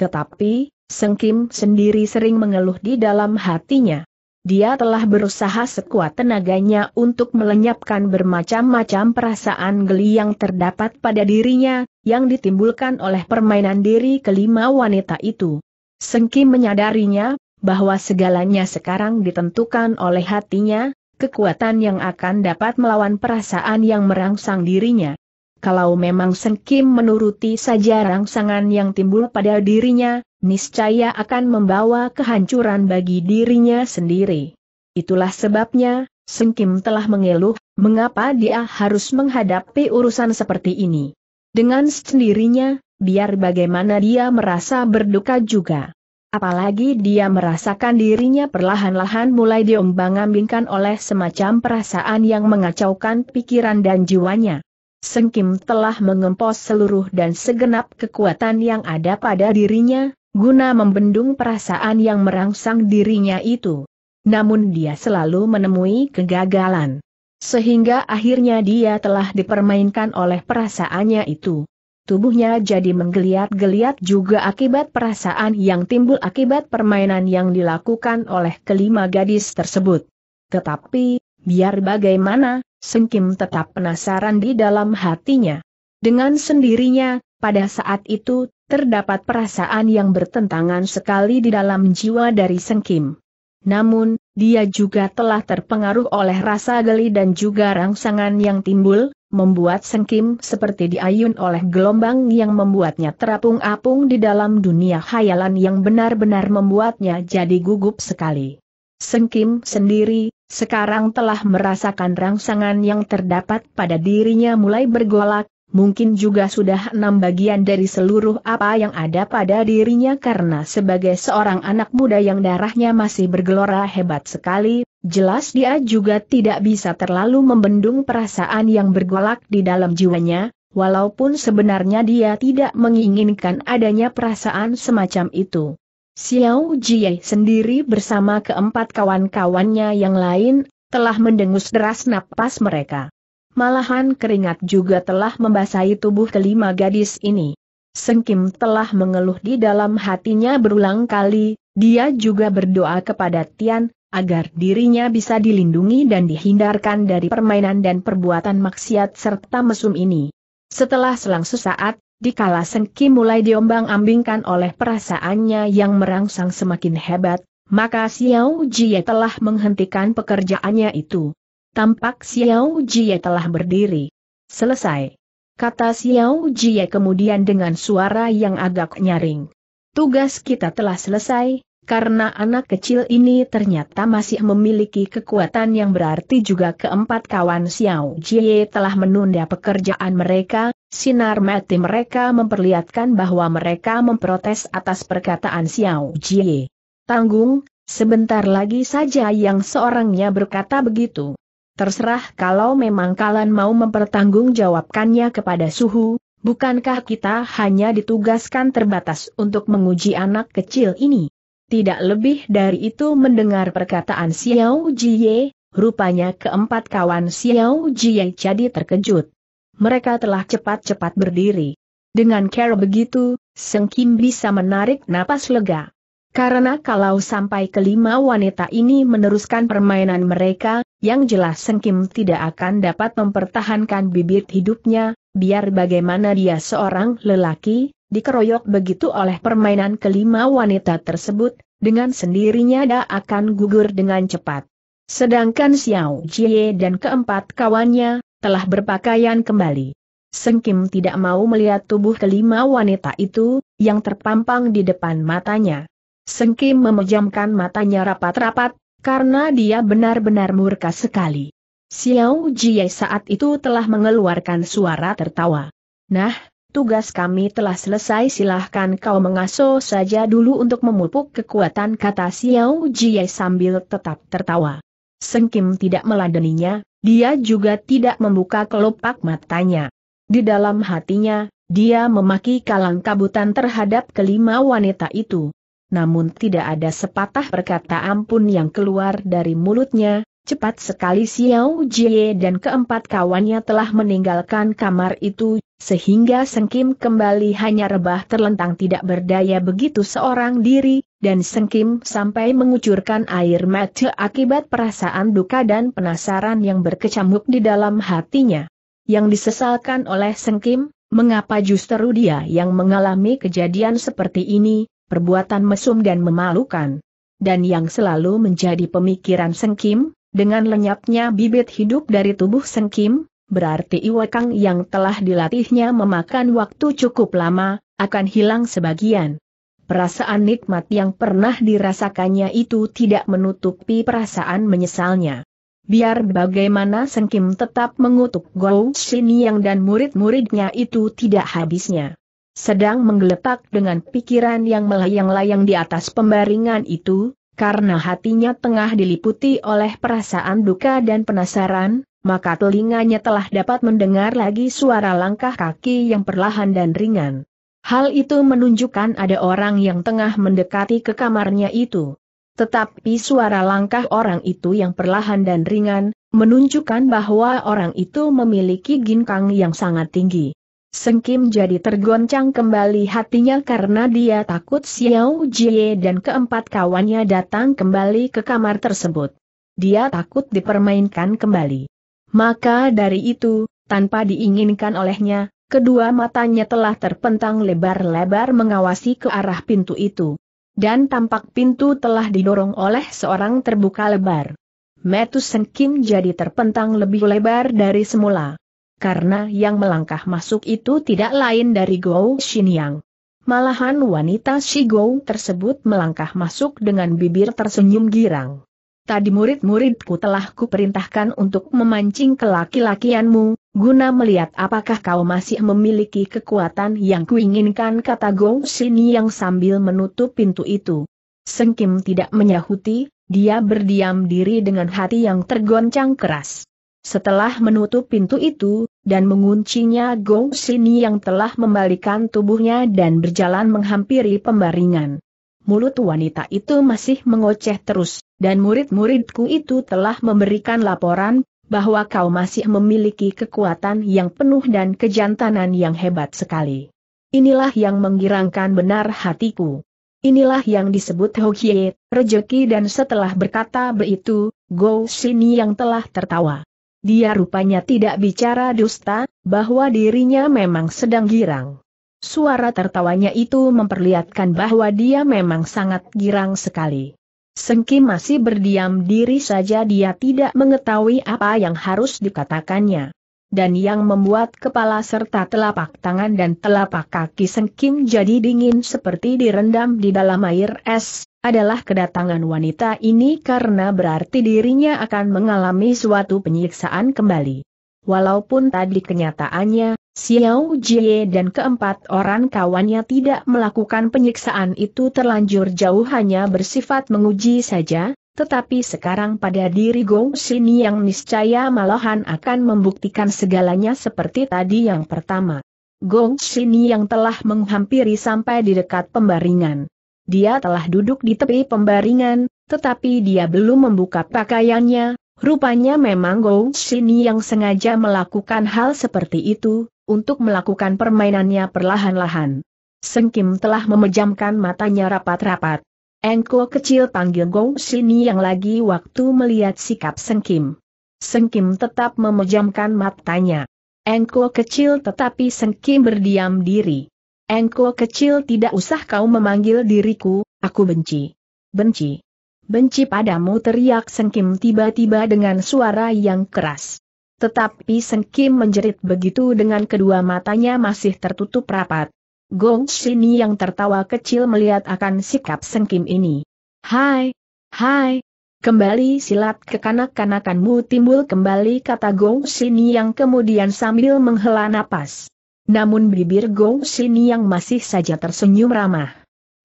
Tetapi, Seng Kim sendiri sering mengeluh di dalam hatinya. Dia telah berusaha sekuat tenaganya untuk melenyapkan bermacam-macam perasaan geli yang terdapat pada dirinya, yang ditimbulkan oleh permainan diri kelima wanita itu. Sengki menyadarinya, bahwa segalanya sekarang ditentukan oleh hatinya, kekuatan yang akan dapat melawan perasaan yang merangsang dirinya. Kalau memang Sengkim menuruti saja rangsangan yang timbul pada dirinya, niscaya akan membawa kehancuran bagi dirinya sendiri. Itulah sebabnya, Sengkim telah mengeluh, mengapa dia harus menghadapi urusan seperti ini. Dengan sendirinya, biar bagaimana dia merasa berduka juga. Apalagi dia merasakan dirinya perlahan-lahan mulai diombang-ambingkan oleh semacam perasaan yang mengacaukan pikiran dan jiwanya. Sengkim telah mengempos seluruh dan segenap kekuatan yang ada pada dirinya, guna membendung perasaan yang merangsang dirinya itu. Namun dia selalu menemui kegagalan. Sehingga akhirnya dia telah dipermainkan oleh perasaannya itu. Tubuhnya jadi menggeliat-geliat juga akibat perasaan yang timbul akibat permainan yang dilakukan oleh kelima gadis tersebut. Tetapi, biar bagaimana, Sengkim tetap penasaran di dalam hatinya. Dengan sendirinya, pada saat itu, terdapat perasaan yang bertentangan sekali di dalam jiwa dari Sengkim. Namun, dia juga telah terpengaruh oleh rasa geli dan juga rangsangan yang timbul, membuat Sengkim seperti diayun oleh gelombang yang membuatnya terapung-apung di dalam dunia khayalan yang benar-benar membuatnya jadi gugup sekali. Sengkim sendiri, sekarang telah merasakan rangsangan yang terdapat pada dirinya mulai bergolak, mungkin juga sudah enam bagian dari seluruh apa yang ada pada dirinya karena sebagai seorang anak muda yang darahnya masih bergelora hebat sekali, jelas dia juga tidak bisa terlalu membendung perasaan yang bergolak di dalam jiwanya, walaupun sebenarnya dia tidak menginginkan adanya perasaan semacam itu. Xiao Jie sendiri bersama keempat kawan-kawannya yang lain, telah mendengus deras napas mereka. Malahan keringat juga telah membasahi tubuh kelima gadis ini. Sengkim telah mengeluh di dalam hatinya berulang kali, dia juga berdoa kepada Tian, agar dirinya bisa dilindungi dan dihindarkan dari permainan dan perbuatan maksiat serta mesum ini. Setelah selang sesaat, dikala Sengkim mulai diombang-ambingkan oleh perasaannya yang merangsang semakin hebat, maka Xiao Jie telah menghentikan pekerjaannya itu. Tampak Xiao Jie telah berdiri. Selesai. Kata Xiao Jie kemudian dengan suara yang agak nyaring. Tugas kita telah selesai, karena anak kecil ini ternyata masih memiliki kekuatan yang berarti juga keempat kawan Xiao Jie telah menunda pekerjaan mereka, sinar mati mereka memperlihatkan bahwa mereka memprotes atas perkataan Xiao Jie. Tanggung, sebentar lagi saja yang seorangnya berkata begitu. Terserah kalau memang kalian mau mempertanggungjawabkannya kepada suhu, bukankah kita hanya ditugaskan terbatas untuk menguji anak kecil ini? Tidak lebih dari itu mendengar perkataan Xiao Jie, rupanya keempat kawan Xiao Jie jadi terkejut. Mereka telah cepat-cepat berdiri. Dengan cara begitu, Seng Kim bisa menarik napas lega. Karena kalau sampai kelima wanita ini meneruskan permainan mereka, yang jelas Sengkim tidak akan dapat mempertahankan bibit hidupnya, biar bagaimana dia seorang lelaki, dikeroyok begitu oleh permainan kelima wanita tersebut, dengan sendirinya dia akan gugur dengan cepat. Sedangkan Xiao Jie dan keempat kawannya, telah berpakaian kembali. Sengkim tidak mau melihat tubuh kelima wanita itu, yang terpampang di depan matanya. Sengkim memejamkan matanya rapat-rapat, karena dia benar-benar murka sekali. Xiao Jie saat itu telah mengeluarkan suara tertawa. Nah, tugas kami telah selesai silahkan kau mengasuh saja dulu untuk memupuk kekuatan kata Xiao Jie sambil tetap tertawa. Sengkim tidak meladeninya, dia juga tidak membuka kelopak matanya. Di dalam hatinya, dia memaki kalang kabutan terhadap kelima wanita itu. Namun tidak ada sepatah perkataan pun yang keluar dari mulutnya, Cepat sekali Xiao Jie dan keempat kawannya telah meninggalkan kamar itu, sehingga Sengkim kembali hanya rebah terlentang tidak berdaya begitu seorang diri, dan Sengkim sampai mengucurkan air mata akibat perasaan duka dan penasaran yang berkecamuk di dalam hatinya. Yang disesalkan oleh Sengkim, mengapa justru dia yang mengalami kejadian seperti ini, perbuatan mesum dan memalukan. Dan yang selalu menjadi pemikiran Sengkim, dengan lenyapnya bibit hidup dari tubuh Sengkim, berarti Iwakang yang telah dilatihnya memakan waktu cukup lama, akan hilang sebagian. Perasaan nikmat yang pernah dirasakannya itu tidak menutupi perasaan menyesalnya. Biar bagaimana Sengkim tetap mengutuk Gou Yang dan murid-muridnya itu tidak habisnya. Sedang menggeletak dengan pikiran yang melayang-layang di atas pembaringan itu, karena hatinya tengah diliputi oleh perasaan duka dan penasaran, maka telinganya telah dapat mendengar lagi suara langkah kaki yang perlahan dan ringan. Hal itu menunjukkan ada orang yang tengah mendekati ke kamarnya itu. Tetapi suara langkah orang itu yang perlahan dan ringan, menunjukkan bahwa orang itu memiliki ginkang yang sangat tinggi. Sengkim jadi tergoncang kembali hatinya karena dia takut Xiao Jie dan keempat kawannya datang kembali ke kamar tersebut. Dia takut dipermainkan kembali. Maka dari itu, tanpa diinginkan olehnya, kedua matanya telah terpentang lebar-lebar mengawasi ke arah pintu itu. Dan tampak pintu telah didorong oleh seorang terbuka lebar. Metus Sengkim jadi terpentang lebih lebar dari semula karena yang melangkah masuk itu tidak lain dari Gou Xinyang. Malahan wanita si Gou tersebut melangkah masuk dengan bibir tersenyum girang. Tadi murid-muridku telah kuperintahkan untuk memancing kelaki-lakianmu, guna melihat apakah kau masih memiliki kekuatan yang kuinginkan kata Gou Xinyang sambil menutup pintu itu. Sengkim tidak menyahuti, dia berdiam diri dengan hati yang tergoncang keras. Setelah menutup pintu itu, dan menguncinya Gong Sini yang telah membalikan tubuhnya dan berjalan menghampiri pembaringan. Mulut wanita itu masih mengoceh terus, dan murid-muridku itu telah memberikan laporan, bahwa kau masih memiliki kekuatan yang penuh dan kejantanan yang hebat sekali. Inilah yang menggirangkan benar hatiku. Inilah yang disebut Hokie, rejeki dan setelah berkata begitu, Go Sini yang telah tertawa. Dia rupanya tidak bicara dusta, bahwa dirinya memang sedang girang. Suara tertawanya itu memperlihatkan bahwa dia memang sangat girang sekali. Sengki masih berdiam diri saja dia tidak mengetahui apa yang harus dikatakannya. Dan yang membuat kepala serta telapak tangan dan telapak kaki Sengkim jadi dingin seperti direndam di dalam air es, adalah kedatangan wanita ini karena berarti dirinya akan mengalami suatu penyiksaan kembali. Walaupun tadi kenyataannya, Xiao Jie dan keempat orang kawannya tidak melakukan penyiksaan itu terlanjur jauh hanya bersifat menguji saja, tetapi sekarang pada diri Gong Xin yang niscaya malahan akan membuktikan segalanya seperti tadi yang pertama. Gong Xin yang telah menghampiri sampai di dekat pembaringan. Dia telah duduk di tepi pembaringan, tetapi dia belum membuka pakaiannya, rupanya memang Gou Shini yang sengaja melakukan hal seperti itu, untuk melakukan permainannya perlahan-lahan. Sengkim telah memejamkan matanya rapat-rapat. Engko kecil panggil Gou Shini yang lagi waktu melihat sikap Sengkim. Sengkim tetap memejamkan matanya. Engko kecil tetapi Sengkim berdiam diri. Engko kecil tidak usah kau memanggil diriku, aku benci. Benci. Benci padamu teriak Sengkim tiba-tiba dengan suara yang keras. Tetapi Sengkim menjerit begitu dengan kedua matanya masih tertutup rapat. Gong Sini yang tertawa kecil melihat akan sikap Sengkim ini. Hai, hai, kembali silat kekanak-kanakanmu timbul kembali kata Gong Sini yang kemudian sambil menghela napas. Namun bibir Gong Sini yang masih saja tersenyum ramah.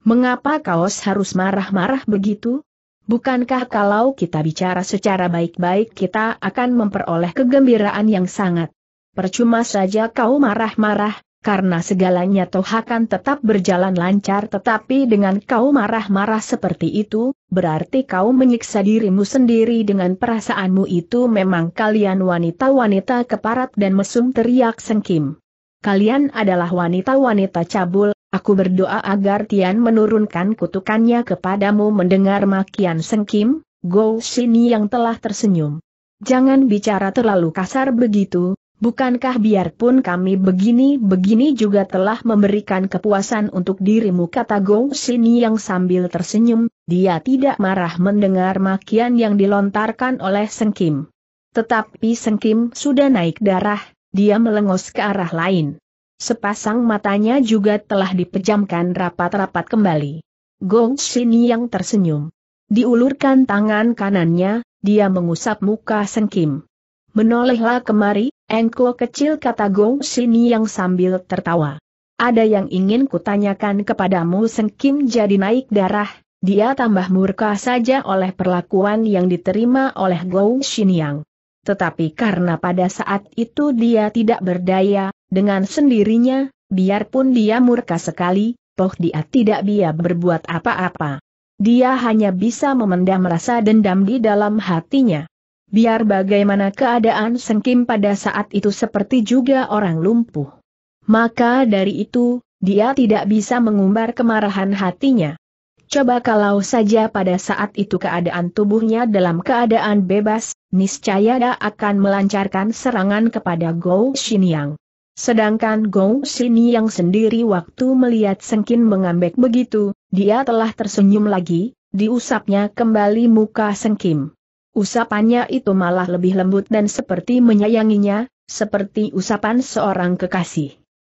Mengapa kau harus marah-marah begitu? Bukankah kalau kita bicara secara baik-baik kita akan memperoleh kegembiraan yang sangat? Percuma saja kau marah-marah, karena segalanya toh akan tetap berjalan lancar tetapi dengan kau marah-marah seperti itu, berarti kau menyiksa dirimu sendiri dengan perasaanmu itu memang kalian wanita-wanita keparat dan mesum teriak sengkim. Kalian adalah wanita-wanita cabul, aku berdoa agar Tian menurunkan kutukannya kepadamu mendengar makian sengkim, Go Sini yang telah tersenyum. Jangan bicara terlalu kasar begitu, Bukankah biarpun kami begini-begini juga telah memberikan kepuasan untuk dirimu kata Gong Sini yang sambil tersenyum, dia tidak marah mendengar makian yang dilontarkan oleh Sengkim. Tetapi Sengkim sudah naik darah, dia melengos ke arah lain. Sepasang matanya juga telah dipejamkan rapat-rapat kembali. Gong Sini yang tersenyum. Diulurkan tangan kanannya, dia mengusap muka Sengkim. Menolehlah kemari, engkau kecil kata Gong Sini yang sambil tertawa. Ada yang ingin kutanyakan kepadamu Sengkim jadi naik darah, dia tambah murka saja oleh perlakuan yang diterima oleh Gong Yang. Tetapi karena pada saat itu dia tidak berdaya, dengan sendirinya, biarpun dia murka sekali, toh dia tidak bisa berbuat apa-apa. Dia hanya bisa memendam rasa dendam di dalam hatinya. Biar bagaimana keadaan Sengkim pada saat itu seperti juga orang lumpuh. Maka dari itu, dia tidak bisa mengumbar kemarahan hatinya. Coba kalau saja pada saat itu keadaan tubuhnya dalam keadaan bebas, niscaya dia akan melancarkan serangan kepada Gou Xinyang. Sedangkan Gou Xinyang sendiri waktu melihat Sengkin mengambek begitu, dia telah tersenyum lagi, diusapnya kembali muka Sengkim. Usapannya itu malah lebih lembut dan seperti menyayanginya, seperti usapan seorang kekasih.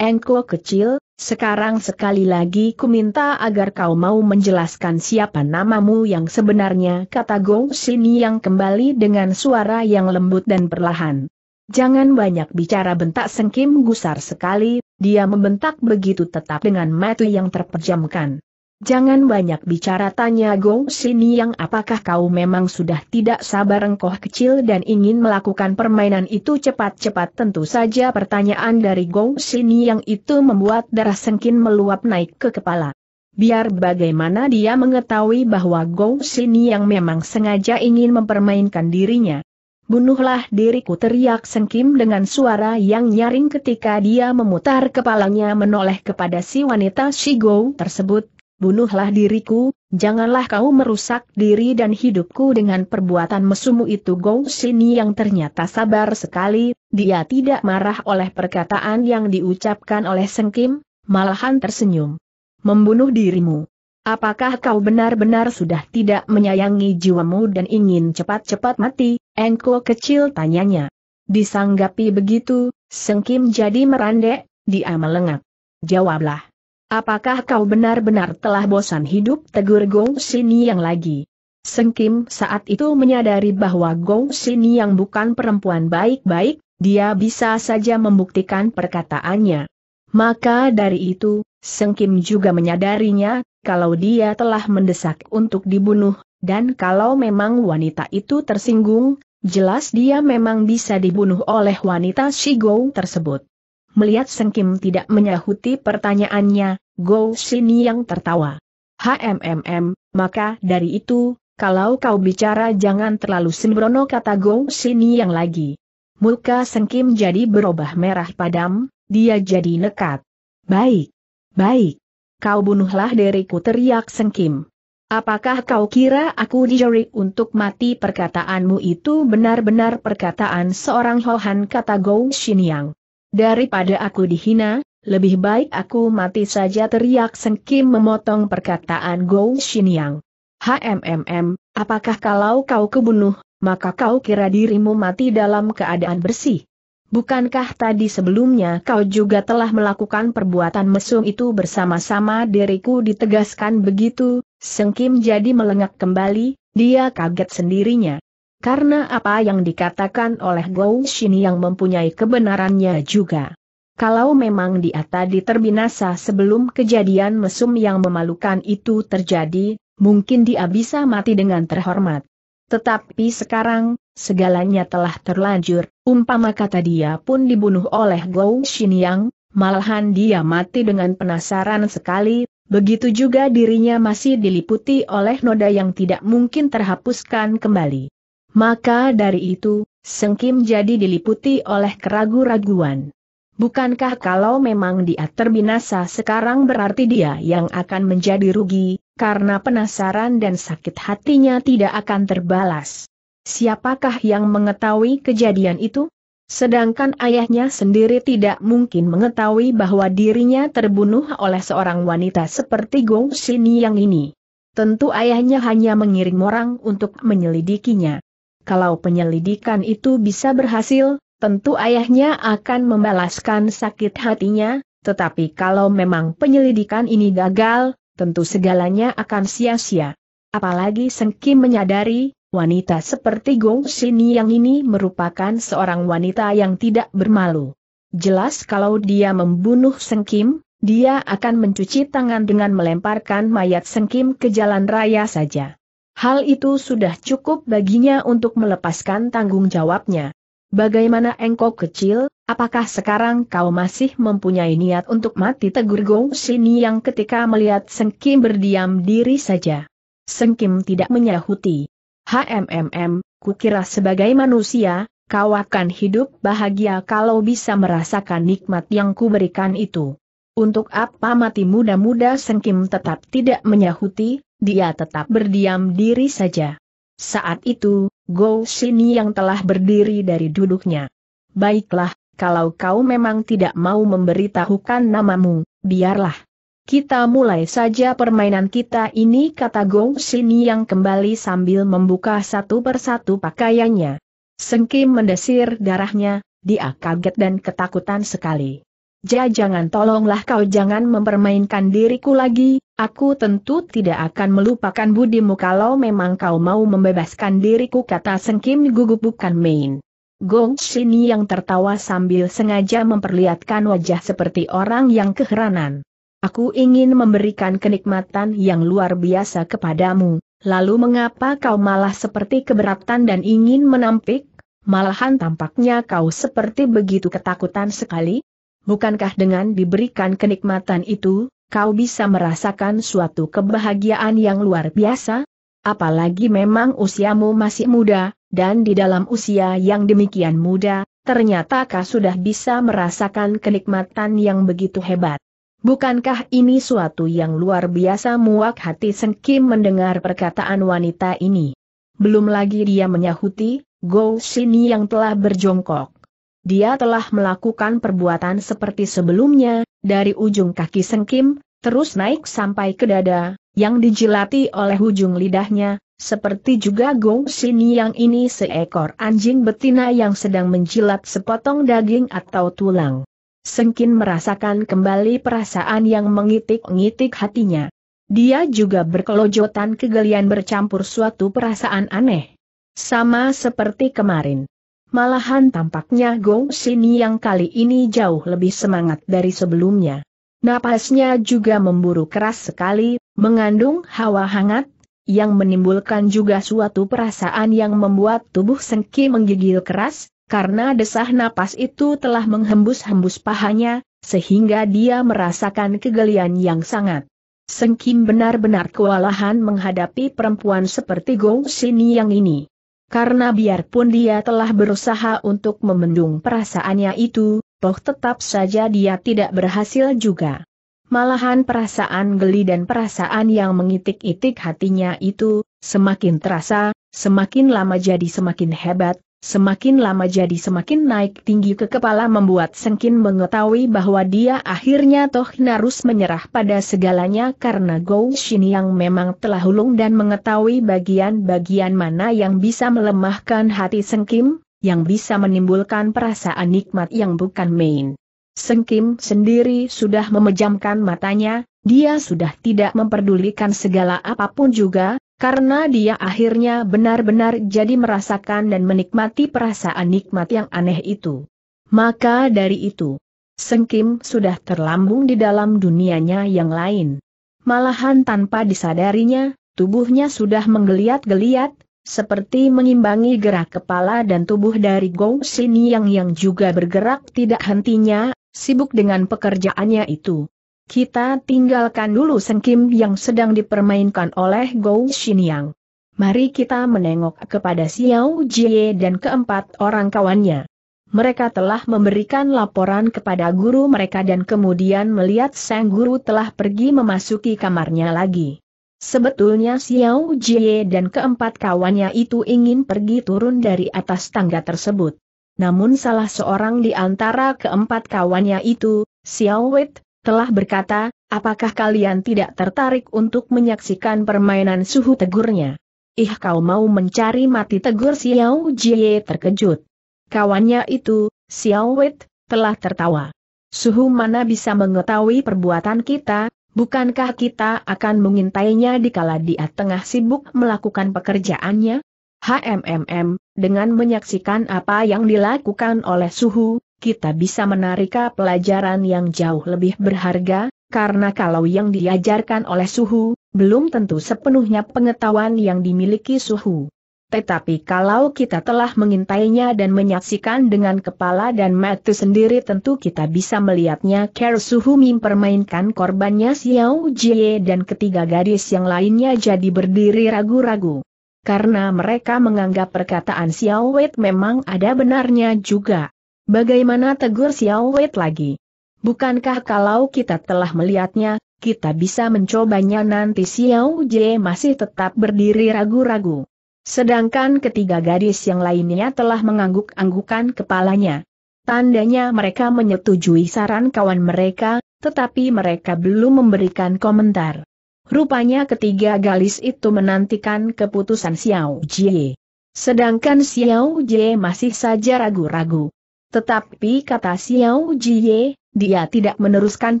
Engkau kecil, sekarang sekali lagi ku minta agar kau mau menjelaskan siapa namamu yang sebenarnya kata Gong Sini yang kembali dengan suara yang lembut dan perlahan. Jangan banyak bicara bentak sengkim gusar sekali, dia membentak begitu tetap dengan mata yang terpejamkan. Jangan banyak bicara tanya Gong Sini yang apakah kau memang sudah tidak sabar engkau kecil dan ingin melakukan permainan itu cepat-cepat tentu saja pertanyaan dari Gong Sini yang itu membuat darah sengkin meluap naik ke kepala. Biar bagaimana dia mengetahui bahwa Gong Sini yang memang sengaja ingin mempermainkan dirinya. Bunuhlah diriku teriak Sengkim dengan suara yang nyaring ketika dia memutar kepalanya menoleh kepada si wanita Shigo tersebut, bunuhlah diriku, janganlah kau merusak diri dan hidupku dengan perbuatan mesumu itu Gong Sini yang ternyata sabar sekali, dia tidak marah oleh perkataan yang diucapkan oleh Sengkim, malahan tersenyum. Membunuh dirimu. Apakah kau benar-benar sudah tidak menyayangi jiwamu dan ingin cepat-cepat mati, engkau kecil tanyanya. Disanggapi begitu, Sengkim jadi merandek, dia melengak. Jawablah. Apakah kau benar-benar telah bosan hidup tegur Gong Sini yang lagi? Sengkim saat itu menyadari bahwa Gong Sini yang bukan perempuan baik-baik, dia bisa saja membuktikan perkataannya. Maka dari itu, Sengkim juga menyadarinya, kalau dia telah mendesak untuk dibunuh, dan kalau memang wanita itu tersinggung, jelas dia memang bisa dibunuh oleh wanita Shigou tersebut. Melihat Sengkim tidak menyahuti pertanyaannya, Go Sini yang tertawa. HMMM, maka dari itu, kalau kau bicara jangan terlalu sembrono kata Go Sini yang lagi. Muka Sengkim jadi berubah merah padam, dia jadi nekat. Baik, baik. Kau bunuhlah diriku teriak Sengkim. Apakah kau kira aku dijari untuk mati perkataanmu itu benar-benar perkataan seorang Hohan kata Gong Xinyang. Daripada aku dihina, lebih baik aku mati saja teriak Sengkim memotong perkataan Gou Xinyang. HMMM, apakah kalau kau kebunuh, maka kau kira dirimu mati dalam keadaan bersih? Bukankah tadi sebelumnya kau juga telah melakukan perbuatan mesum itu bersama-sama diriku ditegaskan begitu, Sengkim jadi melengak kembali, dia kaget sendirinya. Karena apa yang dikatakan oleh Gou Shin yang mempunyai kebenarannya juga. Kalau memang dia tadi terbinasa sebelum kejadian mesum yang memalukan itu terjadi, mungkin dia bisa mati dengan terhormat. Tetapi sekarang, segalanya telah terlanjur, umpama kata dia pun dibunuh oleh Gou Xinyang, malahan dia mati dengan penasaran sekali, begitu juga dirinya masih diliputi oleh noda yang tidak mungkin terhapuskan kembali. Maka dari itu, Sengkim jadi diliputi oleh keragu-raguan. Bukankah kalau memang dia terbinasa sekarang berarti dia yang akan menjadi rugi, karena penasaran dan sakit hatinya tidak akan terbalas. Siapakah yang mengetahui kejadian itu? Sedangkan ayahnya sendiri tidak mungkin mengetahui bahwa dirinya terbunuh oleh seorang wanita seperti Gong Sini yang ini. Tentu ayahnya hanya mengirim orang untuk menyelidikinya. Kalau penyelidikan itu bisa berhasil, tentu ayahnya akan membalaskan sakit hatinya, tetapi kalau memang penyelidikan ini gagal, tentu segalanya akan sia-sia. Apalagi Sengki menyadari, wanita seperti Gong Xin yang ini merupakan seorang wanita yang tidak bermalu. Jelas kalau dia membunuh Sengkim, dia akan mencuci tangan dengan melemparkan mayat Sengkim ke jalan raya saja. Hal itu sudah cukup baginya untuk melepaskan tanggung jawabnya. Bagaimana engkau kecil, apakah sekarang kau masih mempunyai niat untuk mati tegur Gong Sini yang ketika melihat Sengkim berdiam diri saja. Sengkim tidak menyahuti. HMMM, kukira sebagai manusia, kau akan hidup bahagia kalau bisa merasakan nikmat yang kuberikan itu. Untuk apa mati muda-muda Sengkim tetap tidak menyahuti, dia tetap berdiam diri saja. Saat itu, Go Sini yang telah berdiri dari duduknya. Baiklah, kalau kau memang tidak mau memberitahukan namamu, biarlah. Kita mulai saja permainan kita ini kata Go Sini yang kembali sambil membuka satu persatu pakaiannya. Sengkim mendesir darahnya, dia kaget dan ketakutan sekali. Ja jangan tolonglah kau jangan mempermainkan diriku lagi, aku tentu tidak akan melupakan budimu kalau memang kau mau membebaskan diriku kata Sengkim gugup bukan main. Gong Shini yang tertawa sambil sengaja memperlihatkan wajah seperti orang yang keheranan. Aku ingin memberikan kenikmatan yang luar biasa kepadamu, lalu mengapa kau malah seperti keberatan dan ingin menampik? Malahan tampaknya kau seperti begitu ketakutan sekali, bukankah dengan diberikan kenikmatan itu, kau bisa merasakan suatu kebahagiaan yang luar biasa? Apalagi memang usiamu masih muda, dan di dalam usia yang demikian muda, ternyata kau sudah bisa merasakan kenikmatan yang begitu hebat. Bukankah ini suatu yang luar biasa muak hati Sengkim mendengar perkataan wanita ini? Belum lagi dia menyahuti, Go Sini yang telah berjongkok. Dia telah melakukan perbuatan seperti sebelumnya, dari ujung kaki sengkim, terus naik sampai ke dada, yang dijilati oleh ujung lidahnya, seperti juga Gong Sini yang ini seekor anjing betina yang sedang menjilat sepotong daging atau tulang. Sengkin merasakan kembali perasaan yang mengitik-ngitik hatinya. Dia juga berkelojotan kegelian bercampur suatu perasaan aneh. Sama seperti kemarin. Malahan tampaknya Gong Xin yang kali ini jauh lebih semangat dari sebelumnya. Napasnya juga memburu keras sekali, mengandung hawa hangat, yang menimbulkan juga suatu perasaan yang membuat tubuh Sengki menggigil keras, karena desah napas itu telah menghembus-hembus pahanya, sehingga dia merasakan kegelian yang sangat. Sengkim benar-benar kewalahan menghadapi perempuan seperti Gong Xin yang ini. Karena biarpun dia telah berusaha untuk memendung perasaannya itu, toh tetap saja dia tidak berhasil juga. Malahan perasaan geli dan perasaan yang mengitik-itik hatinya itu, semakin terasa, semakin lama jadi semakin hebat, Semakin lama jadi semakin naik tinggi ke kepala membuat Sengkin mengetahui bahwa dia akhirnya toh harus menyerah pada segalanya karena Gou Shin yang memang telah hulung dan mengetahui bagian-bagian mana yang bisa melemahkan hati Sengkim, yang bisa menimbulkan perasaan nikmat yang bukan main. Sengkim sendiri sudah memejamkan matanya, dia sudah tidak memperdulikan segala apa pun juga, karena dia akhirnya benar-benar jadi merasakan dan menikmati perasaan nikmat yang aneh itu. Maka dari itu, Sengkim sudah terlambung di dalam dunianya yang lain. Malahan tanpa disadarinya, tubuhnya sudah menggeliat-geliat, seperti mengimbangi gerak kepala dan tubuh dari Gong Xin yang yang juga bergerak tidak hentinya, sibuk dengan pekerjaannya itu. Kita tinggalkan dulu Sengkim yang sedang dipermainkan oleh Gou Xinyang. Mari kita menengok kepada Xiao Jie dan keempat orang kawannya. Mereka telah memberikan laporan kepada guru mereka dan kemudian melihat sang guru telah pergi memasuki kamarnya lagi. Sebetulnya Xiao Jie dan keempat kawannya itu ingin pergi turun dari atas tangga tersebut. Namun salah seorang di antara keempat kawannya itu, Xiao Wei, telah berkata, apakah kalian tidak tertarik untuk menyaksikan permainan suhu tegurnya? Ih kau mau mencari mati tegur Xiao Jie terkejut. Kawannya itu, Xiao Wei, telah tertawa. Suhu mana bisa mengetahui perbuatan kita, bukankah kita akan mengintainya dikala dia tengah sibuk melakukan pekerjaannya? HMMM, dengan menyaksikan apa yang dilakukan oleh suhu, kita bisa menarik pelajaran yang jauh lebih berharga, karena kalau yang diajarkan oleh suhu, belum tentu sepenuhnya pengetahuan yang dimiliki suhu. Tetapi kalau kita telah mengintainya dan menyaksikan dengan kepala dan mata sendiri tentu kita bisa melihatnya Ker Suhu mempermainkan korbannya Xiao Jie dan ketiga gadis yang lainnya jadi berdiri ragu-ragu karena mereka menganggap perkataan Xiao Wei memang ada benarnya juga. Bagaimana tegur Xiao Wei lagi? Bukankah kalau kita telah melihatnya, kita bisa mencobanya nanti Xiao Jie masih tetap berdiri ragu-ragu. Sedangkan ketiga gadis yang lainnya telah mengangguk-anggukan kepalanya. Tandanya mereka menyetujui saran kawan mereka, tetapi mereka belum memberikan komentar. Rupanya ketiga galis itu menantikan keputusan Xiao Jie. Sedangkan Xiao Jie masih saja ragu-ragu. Tetapi kata Xiao Jie, dia tidak meneruskan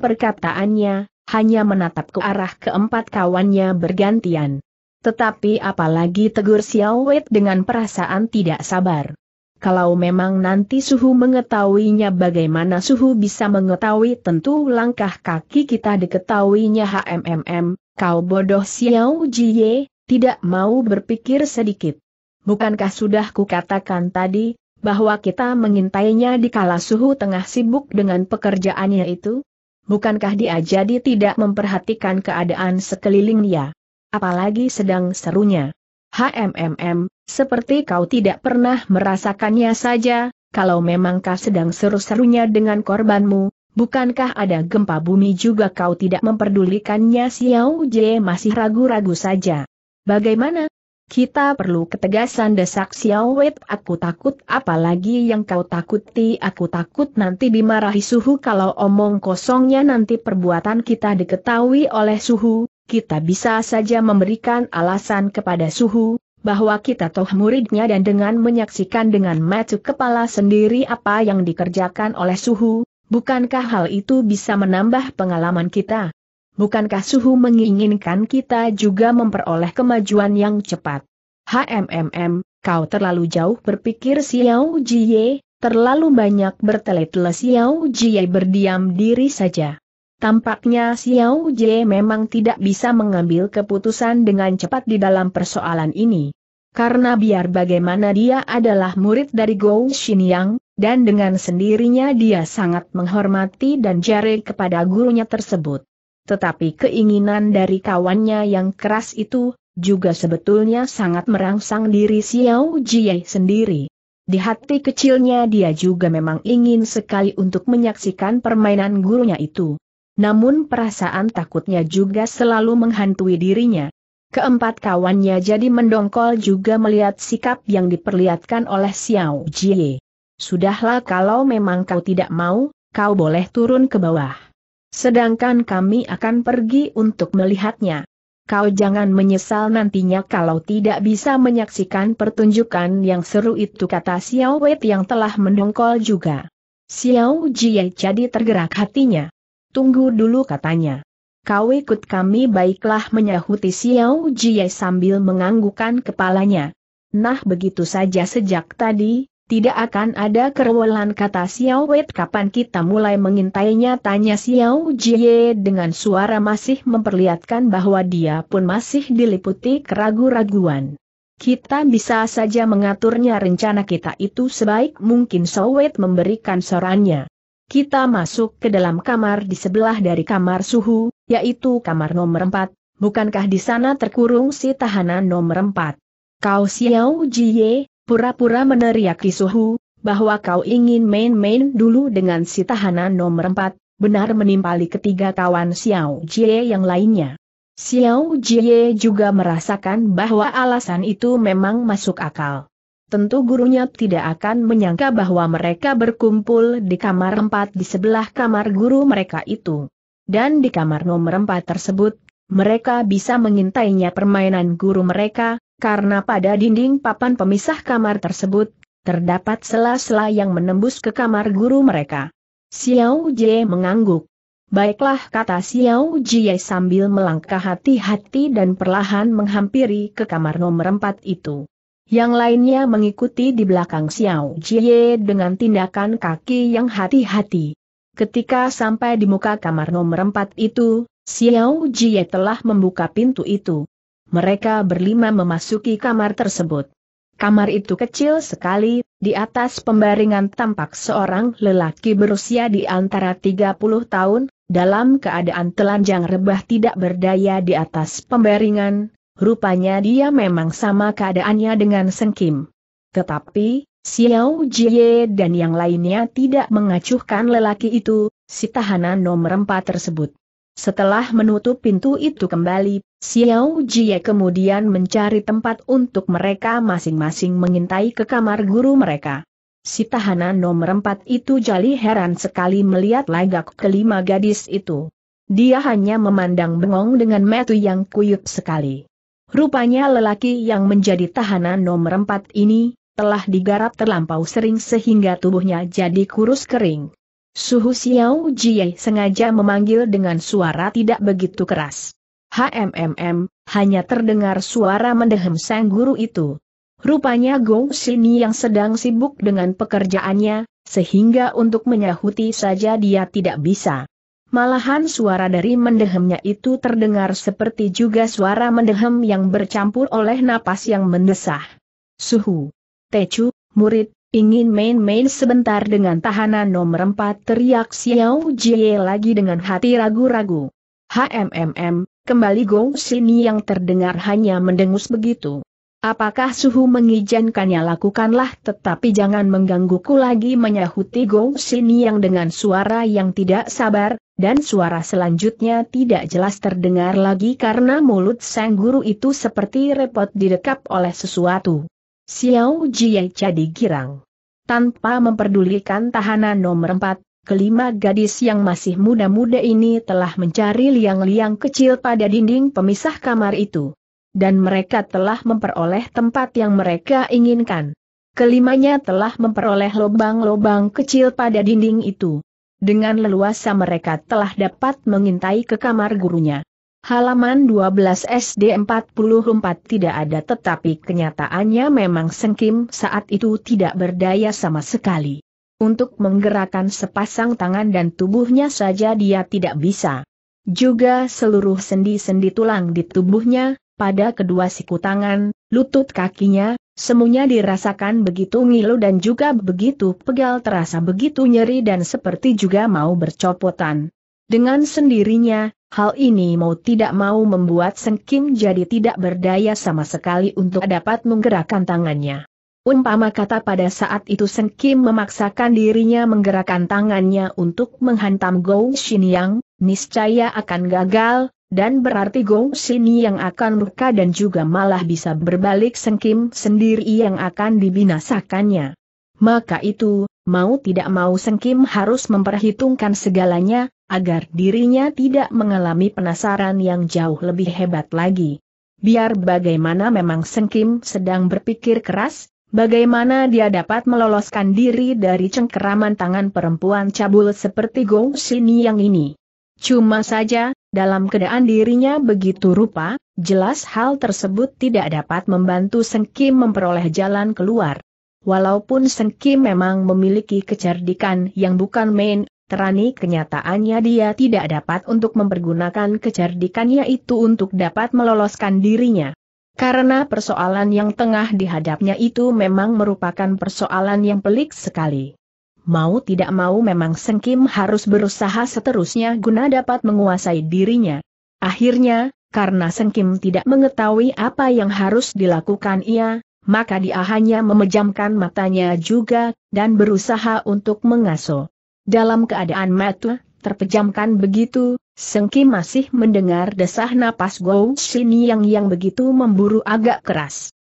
perkataannya, hanya menatap ke arah keempat kawannya bergantian. Tetapi apalagi tegur Xiao Wei dengan perasaan tidak sabar. Kalau memang nanti suhu mengetahuinya bagaimana suhu bisa mengetahui tentu langkah kaki kita diketahuinya HMMM, kau bodoh Xiao Jie, tidak mau berpikir sedikit. Bukankah sudah kukatakan tadi, bahwa kita mengintainya di kala suhu tengah sibuk dengan pekerjaannya itu? Bukankah dia jadi tidak memperhatikan keadaan sekeliling dia? Apalagi sedang serunya. HMMM, seperti kau tidak pernah merasakannya saja, kalau memang kau sedang seru-serunya dengan korbanmu, bukankah ada gempa bumi juga kau tidak memperdulikannya Xiao Jie masih ragu-ragu saja. Bagaimana? Kita perlu ketegasan desak Xiao Wei. Aku takut apalagi yang kau takuti. Aku takut nanti dimarahi suhu. Kalau omong kosongnya nanti perbuatan kita diketahui oleh suhu, kita bisa saja memberikan alasan kepada suhu, bahwa kita toh muridnya dan dengan menyaksikan dengan mata kepala sendiri apa yang dikerjakan oleh suhu, bukankah hal itu bisa menambah pengalaman kita? Bukankah suhu menginginkan kita juga memperoleh kemajuan yang cepat? HMMM, kau terlalu jauh berpikir Xiao Jie, terlalu banyak bertele-tele Xiao Jie berdiam diri saja. Tampaknya Xiao Jie memang tidak bisa mengambil keputusan dengan cepat di dalam persoalan ini. Karena biar bagaimana dia adalah murid dari Gou Xinyang, dan dengan sendirinya dia sangat menghormati dan jari kepada gurunya tersebut. Tetapi keinginan dari kawannya yang keras itu, juga sebetulnya sangat merangsang diri Xiao Jie sendiri. Di hati kecilnya dia juga memang ingin sekali untuk menyaksikan permainan gurunya itu. Namun perasaan takutnya juga selalu menghantui dirinya. Keempat kawannya jadi mendongkol juga melihat sikap yang diperlihatkan oleh Xiao Jie. Sudahlah kalau memang kau tidak mau, kau boleh turun ke bawah. Sedangkan kami akan pergi untuk melihatnya. Kau jangan menyesal nantinya kalau tidak bisa menyaksikan pertunjukan yang seru itu kata Xiao Wei yang telah mendongkol juga. Xiao Jie jadi tergerak hatinya. Tunggu dulu katanya. Kau ikut kami baiklah menyahuti Xiao Jie sambil menganggukkan kepalanya. Nah begitu saja sejak tadi, tidak akan ada kerewelan kata Xiao Wei kapan kita mulai mengintainya tanya Xiao Jie dengan suara masih memperlihatkan bahwa dia pun masih diliputi keragu-raguan. Kita bisa saja mengaturnya rencana kita itu sebaik mungkin Wei memberikan sorannya. Kita masuk ke dalam kamar di sebelah dari kamar suhu, yaitu kamar nomor 4, bukankah di sana terkurung si tahanan nomor 4? Kau Xiao Jie, pura-pura meneriaki suhu, bahwa kau ingin main-main dulu dengan si tahanan nomor 4, benar menimpali ketiga kawan Xiao Jie yang lainnya. Xiao Jie juga merasakan bahwa alasan itu memang masuk akal. Tentu gurunya tidak akan menyangka bahwa mereka berkumpul di kamar 4 di sebelah kamar guru mereka itu. Dan di kamar nomor 4 tersebut, mereka bisa mengintainya permainan guru mereka, karena pada dinding papan pemisah kamar tersebut, terdapat sela-sela yang menembus ke kamar guru mereka. Xiao Jie mengangguk. Baiklah kata Xiao Jie sambil melangkah hati-hati dan perlahan menghampiri ke kamar nomor empat itu. Yang lainnya mengikuti di belakang Xiao Jie dengan tindakan kaki yang hati-hati. Ketika sampai di muka kamar nomor empat itu, Xiao Jie telah membuka pintu itu mereka berlima memasuki kamar tersebut. Kamar itu kecil sekali, di atas pembaringan tampak seorang lelaki berusia di antara 30 tahun, dalam keadaan telanjang rebah tidak berdaya di atas pembaringan, rupanya dia memang sama keadaannya dengan Sengkim. Tetapi, Xiao Jie dan yang lainnya tidak mengacuhkan lelaki itu, si tahanan nomor 4 tersebut. Setelah menutup pintu itu kembali, Xiao Jie kemudian mencari tempat untuk mereka masing-masing mengintai ke kamar guru mereka. Si tahanan nomor empat itu jali heran sekali melihat lagak kelima gadis itu. Dia hanya memandang bengong dengan metu yang kuyup sekali. Rupanya lelaki yang menjadi tahanan nomor empat ini, telah digarap terlampau sering sehingga tubuhnya jadi kurus kering. Suhu Xiao Jie sengaja memanggil dengan suara tidak begitu keras. HMMM, hanya terdengar suara mendehem sang guru itu. Rupanya Gong Sini yang sedang sibuk dengan pekerjaannya, sehingga untuk menyahuti saja dia tidak bisa. Malahan suara dari mendehemnya itu terdengar seperti juga suara mendehem yang bercampur oleh napas yang mendesah. Suhu. Tecu, murid, Ingin main-main sebentar dengan tahanan nomor 4 teriak Xiao Jie lagi dengan hati ragu-ragu. HMMM, kembali Gong Sini yang terdengar hanya mendengus begitu. Apakah suhu mengizinkannya lakukanlah tetapi jangan menggangguku lagi menyahuti Gong Sini yang dengan suara yang tidak sabar, dan suara selanjutnya tidak jelas terdengar lagi karena mulut sang guru itu seperti repot didekap oleh sesuatu. Xiao Jie jadi girang. Tanpa memperdulikan tahanan nomor empat, kelima gadis yang masih muda-muda ini telah mencari liang-liang kecil pada dinding pemisah kamar itu. Dan mereka telah memperoleh tempat yang mereka inginkan. Kelimanya telah memperoleh lubang-lubang kecil pada dinding itu. Dengan leluasa mereka telah dapat mengintai ke kamar gurunya. Halaman 12 SD 44 tidak ada tetapi kenyataannya memang Sengkim saat itu tidak berdaya sama sekali. Untuk menggerakkan sepasang tangan dan tubuhnya saja dia tidak bisa. Juga seluruh sendi-sendi tulang di tubuhnya, pada kedua siku tangan, lutut kakinya, semuanya dirasakan begitu ngilu dan juga begitu pegal terasa begitu nyeri dan seperti juga mau bercopotan. Dengan sendirinya, hal ini mau tidak mau membuat Seng Kim jadi tidak berdaya sama sekali untuk dapat menggerakkan tangannya. Umpama kata pada saat itu Seng Kim memaksakan dirinya menggerakkan tangannya untuk menghantam Gong Yang, niscaya akan gagal, dan berarti Gong yang akan luka dan juga malah bisa berbalik Seng Kim sendiri yang akan dibinasakannya. Maka itu, mau tidak mau Seng Kim harus memperhitungkan segalanya, agar dirinya tidak mengalami penasaran yang jauh lebih hebat lagi. Biar bagaimana memang Sengkim sedang berpikir keras, bagaimana dia dapat meloloskan diri dari cengkeraman tangan perempuan cabul seperti Gong Sini yang ini. Cuma saja, dalam keadaan dirinya begitu rupa, jelas hal tersebut tidak dapat membantu Sengkim memperoleh jalan keluar. Walaupun Sengkim memang memiliki kecerdikan yang bukan main, terani kenyataannya dia tidak dapat untuk mempergunakan kecerdikannya itu untuk dapat meloloskan dirinya. Karena persoalan yang tengah dihadapnya itu memang merupakan persoalan yang pelik sekali. Mau tidak mau memang Sengkim harus berusaha seterusnya guna dapat menguasai dirinya. Akhirnya, karena Sengkim tidak mengetahui apa yang harus dilakukan ia, maka dia hanya memejamkan matanya juga, dan berusaha untuk mengasuh. Dalam keadaan mata, terpejamkan begitu, Sengki masih mendengar desah napas Gou Shin yang yang begitu memburu agak keras.